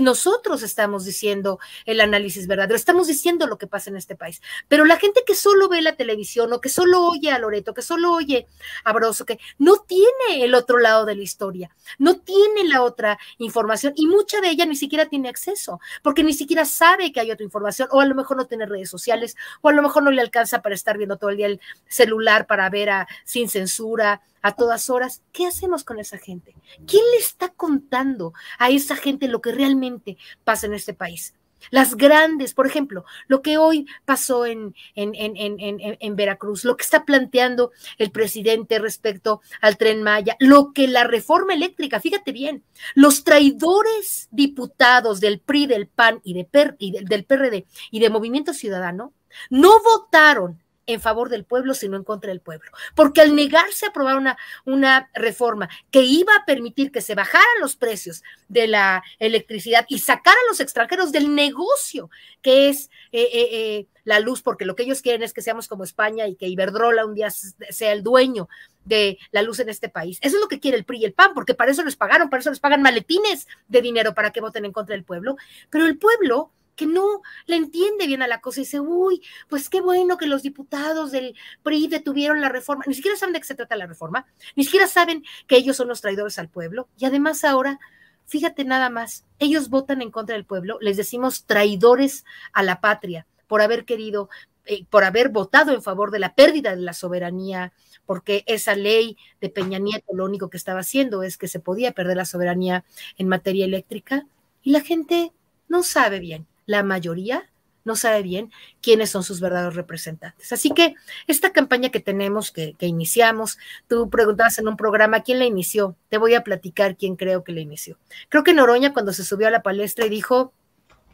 nosotros estamos diciendo el análisis verdadero, estamos diciendo lo que pasa en este país. Pero la gente que solo ve la televisión o que solo oye a Loreto, que solo oye a Broso, que no tiene el otro lado de la historia, no tiene la otra información y mucha de ella ni siquiera tiene acceso, porque ni siquiera sabe que hay otra información o a lo mejor no tiene redes sociales o a lo mejor no le alcanza para estar viendo todo el día el celular para ver a sin censura a todas horas, ¿qué hacemos con esa gente? ¿Quién le está contando a esa gente lo que realmente pasa en este país? Las grandes, por ejemplo, lo que hoy pasó en, en, en, en, Veracruz, lo que está planteando el presidente respecto al tren Maya, lo que la reforma eléctrica, fíjate bien, los traidores diputados del PRI, del PAN y, de per, y del PRD y de Movimiento Ciudadano no votaron en favor del pueblo, sino en contra del pueblo. Porque al negarse a aprobar una, una reforma que iba a permitir que se bajaran los precios de la electricidad y sacar a los extranjeros del negocio que es eh, eh, eh, la luz, porque lo que ellos quieren es que seamos como España y que Iberdrola un día sea el dueño de la luz en este país. Eso es lo que quiere el PRI y el PAN, porque para eso les pagaron, para eso les pagan maletines de dinero para que voten en contra del pueblo. Pero el pueblo que no le entiende bien a la cosa y dice, uy, pues qué bueno que los diputados del PRI detuvieron la reforma. Ni siquiera saben de qué se trata la reforma, ni siquiera saben que ellos son los traidores al pueblo. Y además ahora, fíjate nada más, ellos votan en contra del pueblo, les decimos traidores a la patria por haber querido, eh, por haber votado en favor de la pérdida de la soberanía, porque esa ley de Peña Nieto lo único que estaba haciendo es que se podía perder la soberanía en materia eléctrica y la gente no sabe bien la mayoría no sabe bien quiénes son sus verdaderos representantes. Así que esta campaña que tenemos, que, iniciamos, tú preguntabas en un programa quién la inició. Te voy a platicar quién creo que la inició. Creo que Noroña cuando se subió a la palestra y dijo,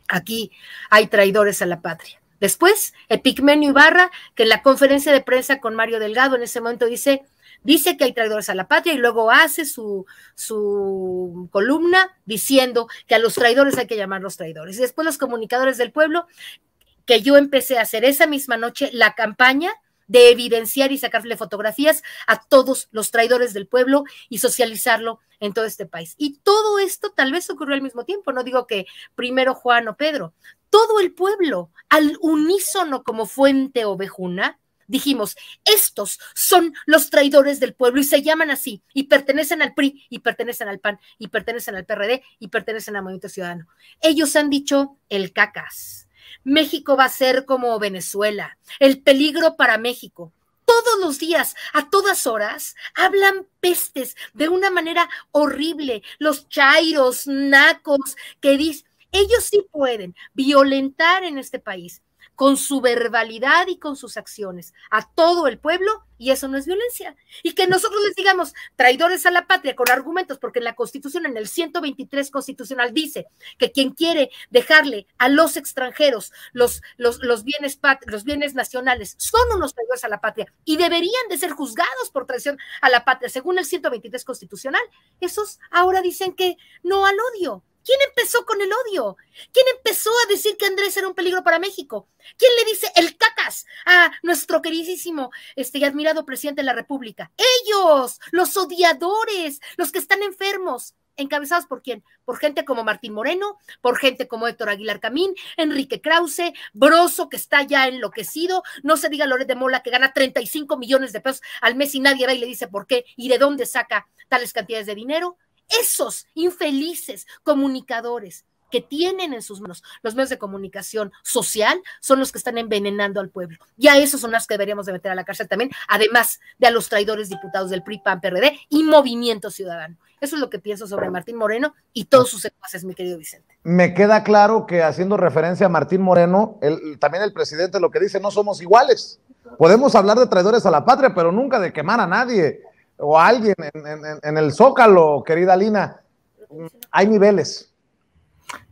aquí hay traidores a la patria. Después, Epigmenio Ibarra, que en la conferencia de prensa con Mario Delgado en ese momento dice, dice que hay traidores a la patria y luego hace su, su columna diciendo que a los traidores hay que llamarlos traidores. Y después los comunicadores del pueblo, que yo empecé a hacer esa misma noche la campaña de evidenciar y sacarle fotografías a todos los traidores del pueblo y socializarlo en todo este país. Y todo esto tal vez ocurrió al mismo tiempo, no digo que primero Juan o Pedro, todo el pueblo al unísono como fuente ovejuna dijimos, estos son los traidores del pueblo y se llaman así y pertenecen al PRI y pertenecen al PAN y pertenecen al PRD y pertenecen al Movimiento Ciudadano. Ellos han dicho el cacas. México va a ser como Venezuela, el peligro para México. Todos los días, a todas horas, hablan pestes de una manera horrible. Los chairos, nacos, que dicen, ellos sí pueden violentar en este país con su verbalidad y con sus acciones a todo el pueblo y eso no es violencia. Y que nosotros les digamos traidores a la patria con argumentos, porque en la Constitución, en el 123 constitucional, dice que quien quiere dejarle a los extranjeros los, los, los, bienes, los bienes nacionales son unos traidores a la patria y deberían de ser juzgados por traición a la patria, según el 123 constitucional. Esos ahora dicen que no al odio, ¿Quién empezó con el odio? ¿Quién empezó a decir que Andrés era un peligro para México? ¿Quién le dice el cacas a nuestro queridísimo este, y admirado presidente de la República? Ellos, los odiadores, los que están enfermos. ¿Encabezados por quién? Por gente como Martín Moreno, por gente como Héctor Aguilar Camín, Enrique Krause, Broso, que está ya enloquecido, no se diga Loret de Mola, que gana 35 millones de pesos al mes y nadie va y le dice por qué y de dónde saca tales cantidades de dinero esos infelices comunicadores que tienen en sus manos los medios de comunicación social son los que están envenenando al pueblo. Y a esos son los que deberíamos de meter a la cárcel también, además de a los traidores diputados del PRI, PAN, PRD y Movimiento Ciudadano. Eso es lo que pienso sobre Martín Moreno y todos sus secuaces, mi querido Vicente. Me queda claro que haciendo referencia a Martín Moreno, también el presidente lo que dice, no somos iguales. Podemos hablar de traidores a la patria, pero nunca de quemar a nadie o alguien en el zócalo, querida Lina. Hay niveles.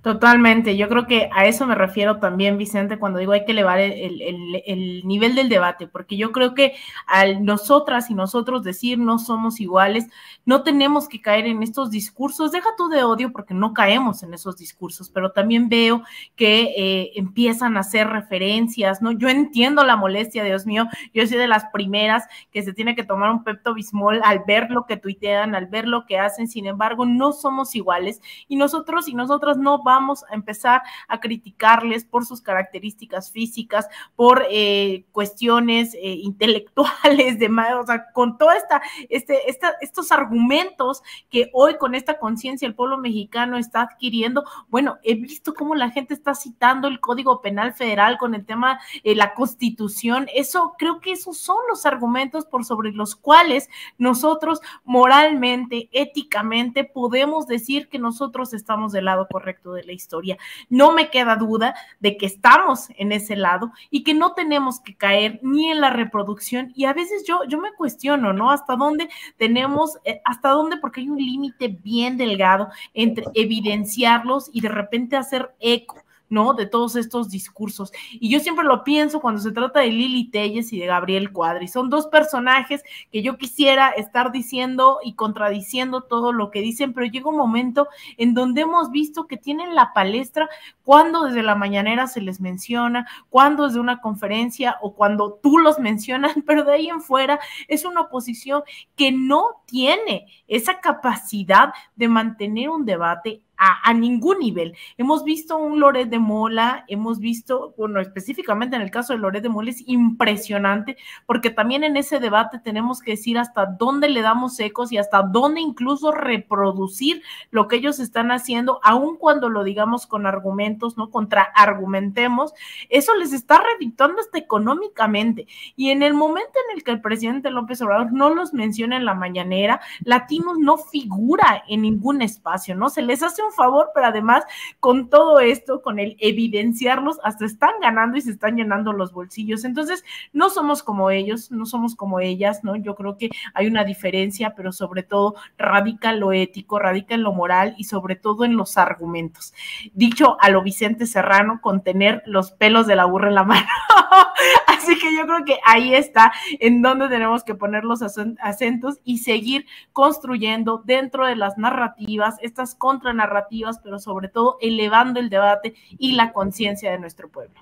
Totalmente, yo creo que a eso me refiero también, Vicente, cuando digo hay que elevar el, nivel del debate, porque yo creo que al nosotras y nosotros decir no somos iguales, no tenemos que caer en estos discursos, deja tú de odio porque no caemos en esos discursos, pero también veo que eh, empiezan a hacer referencias, ¿no? Yo entiendo la molestia, Dios mío, yo soy de las primeras que se tiene que tomar un Pepto Bismol al ver lo que tuitean, al ver lo que hacen, sin embargo, no somos iguales y nosotros y nosotras no vamos vamos a empezar a criticarles por sus características físicas, por eh, cuestiones eh, intelectuales, de, o con toda esta, este, estos argumentos que hoy con esta conciencia el pueblo mexicano está adquiriendo. Bueno, he visto cómo la gente está citando el Código Penal Federal con el tema de la Constitución. Eso, creo que esos son los argumentos por sobre los cuales nosotros moralmente, éticamente, podemos decir que nosotros estamos del lado correcto de la historia. No me queda duda de que estamos en ese lado y que no tenemos que caer ni en la reproducción. Y a veces yo, yo me cuestiono, ¿no? ¿Hasta dónde tenemos, eh, hasta dónde? Porque hay un límite bien delgado entre evidenciarlos y de repente hacer eco ¿no? De todos estos discursos. Y yo siempre lo pienso cuando se trata de Lili Telles y de Gabriel Cuadri. Son dos personajes que yo quisiera estar diciendo y contradiciendo todo lo que dicen, pero llega un momento en donde hemos visto que tienen la palestra cuando desde la mañanera se les menciona, cuando desde una conferencia o cuando tú los mencionas, pero de ahí en fuera es una oposición que no tiene esa capacidad de mantener un debate a, ningún nivel. Hemos visto un Loret de Mola, hemos visto, bueno, específicamente en el caso de Loret de Mola es impresionante, porque también en ese debate tenemos que decir hasta dónde le damos ecos y hasta dónde incluso reproducir lo que ellos están haciendo, aun cuando lo digamos con argumentos, ¿no? Contraargumentemos, eso les está redictando hasta económicamente. Y en el momento en el que el presidente López Obrador no los menciona en la mañanera, Latinos no figura en ningún espacio, ¿no? Se les hace un favor, pero además con todo esto, con el evidenciarlos, hasta están ganando y se están llenando los bolsillos. Entonces, no somos como ellos, no somos como ellas, ¿no? Yo creo que hay una diferencia, pero sobre todo radica en lo ético, radica en lo moral y sobre todo en los argumentos. Dicho a lo Vicente Serrano, con tener los pelos de la burra en la mano. Así que yo creo que ahí está en donde tenemos que poner los acentos y seguir construyendo dentro de las narrativas, estas contranarrativas pero sobre todo elevando el debate y la conciencia de nuestro pueblo.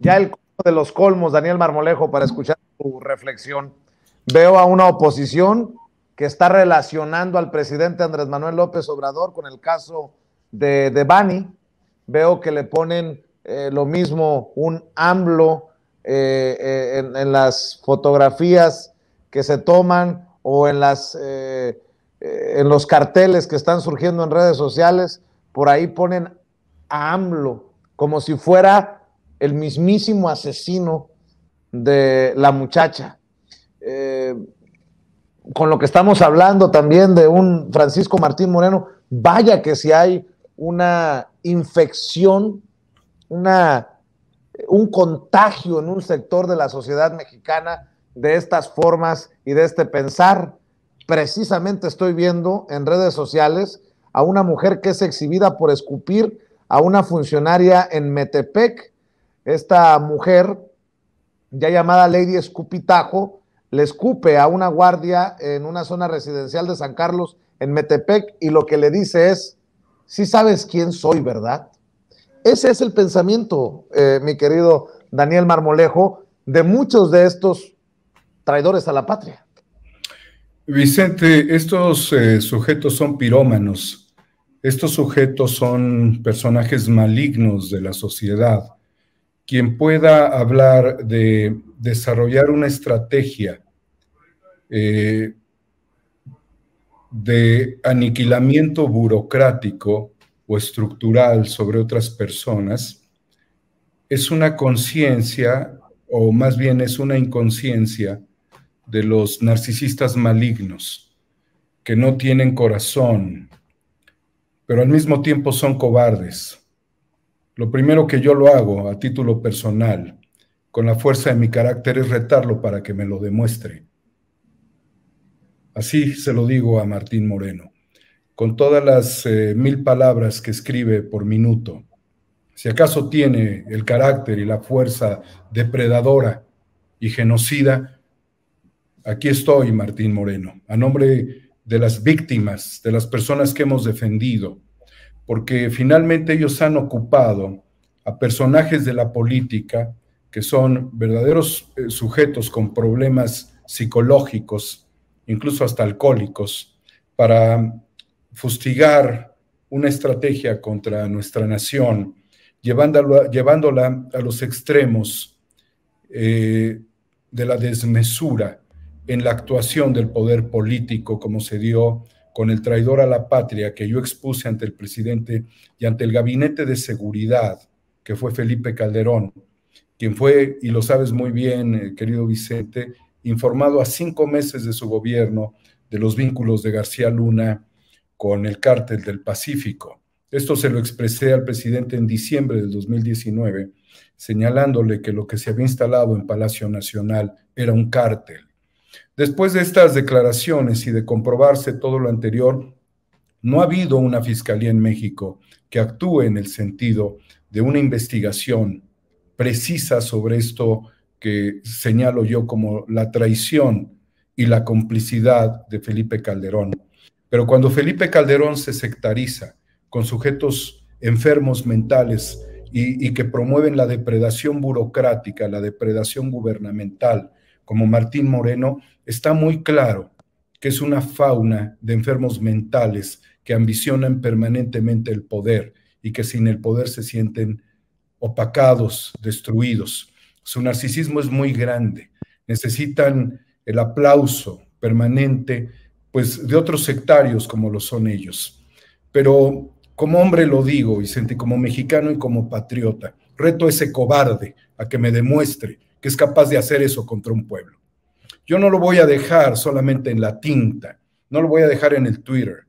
Ya el de los colmos, Daniel Marmolejo, para escuchar tu reflexión. Veo a una oposición que está relacionando al presidente Andrés Manuel López Obrador con el caso de, de Bani. Veo que le ponen eh, lo mismo un AMLO eh, eh, en, las fotografías que se toman o en las eh, en los carteles que están surgiendo en redes sociales, por ahí ponen a AMLO como si fuera el mismísimo asesino de la muchacha. Eh, con lo que estamos hablando también de un Francisco Martín Moreno, vaya que si hay una infección, una, un contagio en un sector de la sociedad mexicana de estas formas y de este pensar precisamente estoy viendo en redes sociales a una mujer que es exhibida por escupir a una funcionaria en Metepec. Esta mujer, ya llamada Lady Escupitajo, le escupe a una guardia en una zona residencial de San Carlos en Metepec y lo que le dice es, sí sabes quién soy, ¿verdad? Ese es el pensamiento, eh, mi querido Daniel Marmolejo, de muchos de estos traidores a la patria. Vicente, estos eh, sujetos son pirómanos, estos sujetos son personajes malignos de la sociedad. Quien pueda hablar de desarrollar una estrategia eh, de aniquilamiento burocrático o estructural sobre otras personas, es una conciencia, o más bien es una inconsciencia de los narcisistas malignos, que no tienen corazón, pero al mismo tiempo son cobardes. Lo primero que yo lo hago a título personal, con la fuerza de mi carácter, es retarlo para que me lo demuestre. Así se lo digo a Martín Moreno, con todas las eh, mil palabras que escribe por minuto. Si acaso tiene el carácter y la fuerza depredadora y genocida, aquí estoy, Martín Moreno, a nombre de las víctimas, de las personas que hemos defendido, porque finalmente ellos han ocupado a personajes de la política que son verdaderos eh, sujetos con problemas psicológicos, incluso hasta alcohólicos, para fustigar una estrategia contra nuestra nación, llevándola, llevándola a los extremos eh, de la desmesura en la actuación del poder político, como se dio con el traidor a la patria que yo expuse ante el presidente y ante el gabinete de seguridad, que fue Felipe Calderón, quien fue, y lo sabes muy bien, eh, querido Vicente, informado a cinco meses de su gobierno de los vínculos de García Luna con el cártel del Pacífico. Esto se lo expresé al presidente en diciembre del 2019, señalándole que lo que se había instalado en Palacio Nacional era un cártel. Después de estas declaraciones y de comprobarse todo lo anterior, no ha habido una fiscalía en México que actúe en el sentido de una investigación precisa sobre esto que señalo yo como la traición y la complicidad de Felipe Calderón. Pero cuando Felipe Calderón se sectariza con sujetos enfermos mentales y, que promueven la depredación burocrática, la depredación gubernamental, como Martín Moreno, está muy claro que es una fauna de enfermos mentales que ambicionan permanentemente el poder y que sin el poder se sienten opacados, destruidos. Su narcisismo es muy grande. Necesitan el aplauso permanente, pues, de otros sectarios como lo son ellos. Pero como hombre lo digo, Vicente, como mexicano y como patriota, reto a ese cobarde a que me demuestre que es capaz de hacer eso contra un pueblo. Yo no lo voy a dejar solamente en la tinta, no lo voy a dejar en el Twitter,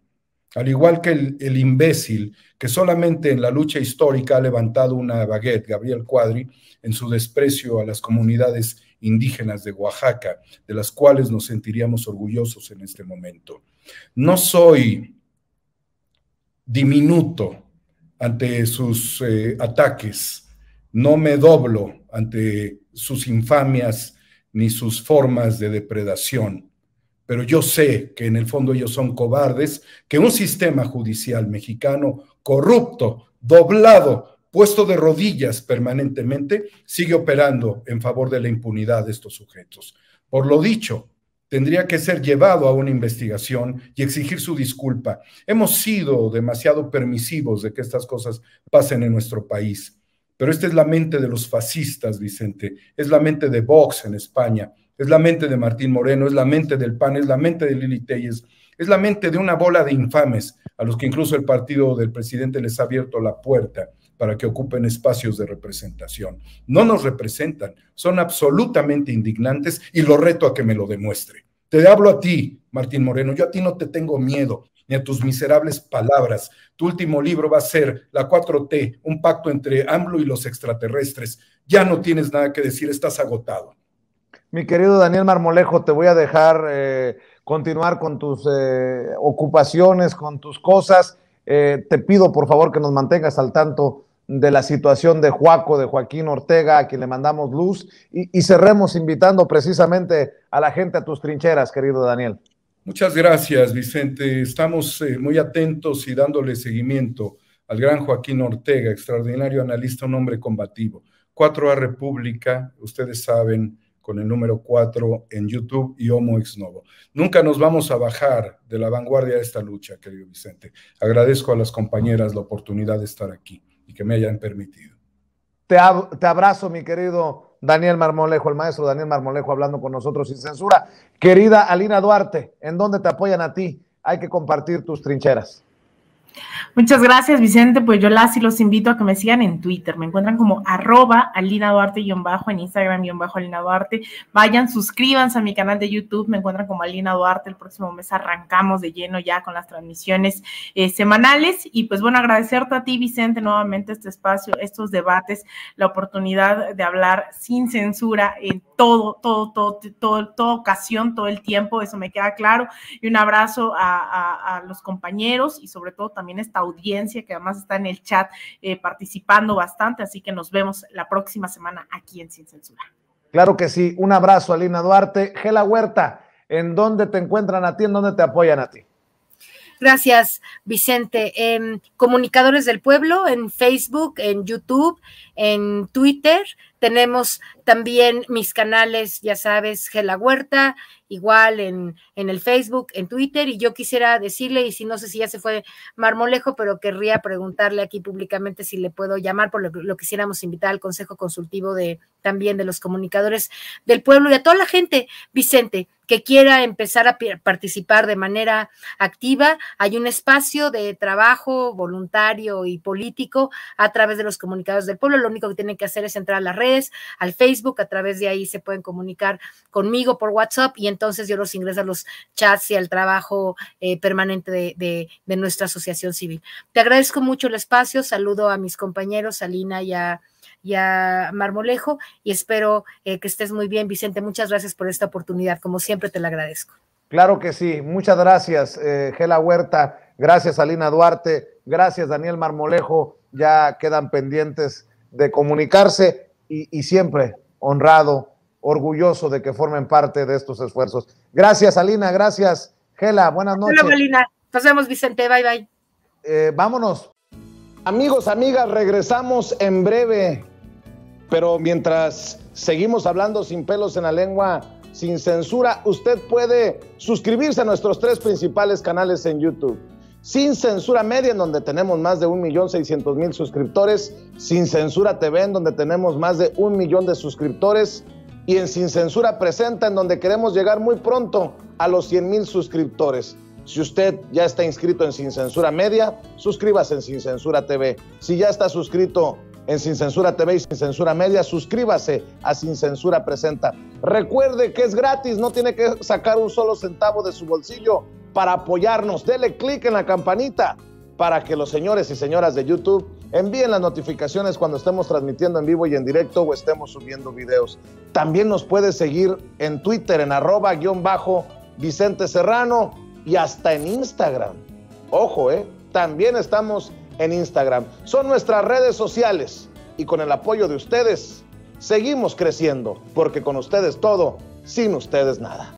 al igual que el, imbécil que solamente en la lucha histórica ha levantado una baguette, Gabriel Cuadri, en su desprecio a las comunidades indígenas de Oaxaca, de las cuales nos sentiríamos orgullosos en este momento. No soy diminuto ante sus eh, ataques, no me doblo ante sus infamias ni sus formas de depredación pero yo sé que en el fondo ellos son cobardes, que un sistema judicial mexicano corrupto, doblado, puesto de rodillas permanentemente, sigue operando en favor de la impunidad de estos sujetos. Por lo dicho, tendría que ser llevado a una investigación y exigir su disculpa. Hemos sido demasiado permisivos de que estas cosas pasen en nuestro país. Pero esta es la mente de los fascistas, Vicente, es la mente de Vox en España, es la mente de Martín Moreno, es la mente del PAN, es la mente de Lili Telles, es la mente de una bola de infames a los que incluso el partido del presidente les ha abierto la puerta para que ocupen espacios de representación. No nos representan, son absolutamente indignantes y lo reto a que me lo demuestre. Te hablo a ti, Martín Moreno, yo a ti no te tengo miedo, ni a tus miserables palabras. Tu último libro va a ser La 4T, un pacto entre AMLO y los extraterrestres. Ya no tienes nada que decir, estás agotado. Mi querido Daniel Marmolejo, te voy a dejar eh, continuar con tus eh, ocupaciones, con tus cosas. Eh, te pido por favor que nos mantengas al tanto de la situación de Juaco, de Joaquín Ortega, a quien le mandamos luz, y, y cerremos invitando precisamente a la gente a tus trincheras, querido Daniel. Muchas gracias, Vicente. Estamos muy atentos y dándole seguimiento al gran Joaquín Ortega, extraordinario analista, un hombre combativo. 4A República, ustedes saben, con el número 4 en YouTube y Homo Ex Novo. Nunca nos vamos a bajar de la vanguardia de esta lucha, querido Vicente. Agradezco a las compañeras la oportunidad de estar aquí y que me hayan permitido. Te, te abrazo, mi querido Daniel Marmolejo, el maestro Daniel Marmolejo hablando con nosotros sin censura. Querida Alina Duarte, ¿en dónde te apoyan a ti? Hay que compartir tus trincheras. Muchas gracias, Vicente. Pues yo las y los invito a que me sigan en Twitter. Me encuentran como arroba Alina Duarte-bajo, en Instagram-bajo Alina Duarte. Vayan, suscríbanse a mi canal de YouTube. Me encuentran como Alina Duarte. El próximo mes arrancamos de lleno ya con las transmisiones eh, semanales. Y pues bueno, agradecerte a ti, Vicente, nuevamente este espacio, estos debates, la oportunidad de hablar sin censura en todo, todo, todo, todo, toda ocasión, todo el tiempo. Eso me queda claro. Y un abrazo a, a los compañeros y sobre todo también esta audiencia que además está en el chat eh, participando bastante, así que nos vemos la próxima semana aquí en Sin Censura. Claro que sí, un abrazo Alina Duarte. Gela Huerta, ¿en dónde te encuentran a ti, en dónde te apoyan a ti? Gracias, Vicente. En Comunicadores del Pueblo, en Facebook, en YouTube, en Twitter. Tenemos también mis canales, ya sabes, Gela Huerta, igual en, en, el Facebook, en Twitter, y yo quisiera decirle, y si no sé si ya se fue Marmolejo, pero querría preguntarle aquí públicamente si le puedo llamar, por lo, lo quisiéramos invitar al Consejo Consultivo de también de los comunicadores del pueblo y a toda la gente, Vicente, que quiera empezar a participar de manera activa, hay un espacio de trabajo voluntario y político a través de los comunicadores del pueblo. Lo único que tienen que hacer es entrar a las al Facebook, a través de ahí se pueden comunicar conmigo por WhatsApp y entonces yo los ingreso a los chats y al trabajo eh, permanente de, nuestra asociación civil. Te agradezco mucho el espacio, saludo a mis compañeros, a Lina y a y a Marmolejo y espero eh, que estés muy bien, Vicente. Muchas gracias por esta oportunidad, como siempre te la agradezco. Claro que sí, muchas gracias, eh, Gela Huerta, gracias Alina Duarte, gracias Daniel Marmolejo, ya quedan pendientes de comunicarse y, y siempre honrado, orgulloso de que formen parte de estos esfuerzos. Gracias Alina, gracias Gela, buenas noches. Hola nos vemos Vicente, bye bye. Eh, vámonos. Amigos, amigas, regresamos en breve pero mientras seguimos hablando sin pelos en la lengua, sin censura, usted puede suscribirse a nuestros tres principales canales en YouTube. Sin Censura Media, en donde tenemos más de 1.600.000 suscriptores. Sin Censura TV, en donde tenemos más de un millón de suscriptores. Y en Sin Censura Presenta, en donde queremos llegar muy pronto a los 100.000 suscriptores. Si usted ya está inscrito en Sin Censura Media, suscríbase en Sin Censura TV. Si ya está suscrito en Sin Censura TV y Sin Censura Media. Suscríbase a Sin Censura Presenta. Recuerde que es gratis, no tiene que sacar un solo centavo de su bolsillo para apoyarnos. Dele clic en la campanita para que los señores y señoras de YouTube envíen las notificaciones cuando estemos transmitiendo en vivo y en directo o estemos subiendo videos. También nos puede seguir en Twitter en arroba guion bajo Vicente Serrano y hasta en Instagram. Ojo, eh, también estamos en Instagram. Son nuestras redes sociales y con el apoyo de ustedes seguimos creciendo, porque con ustedes todo, sin ustedes nada.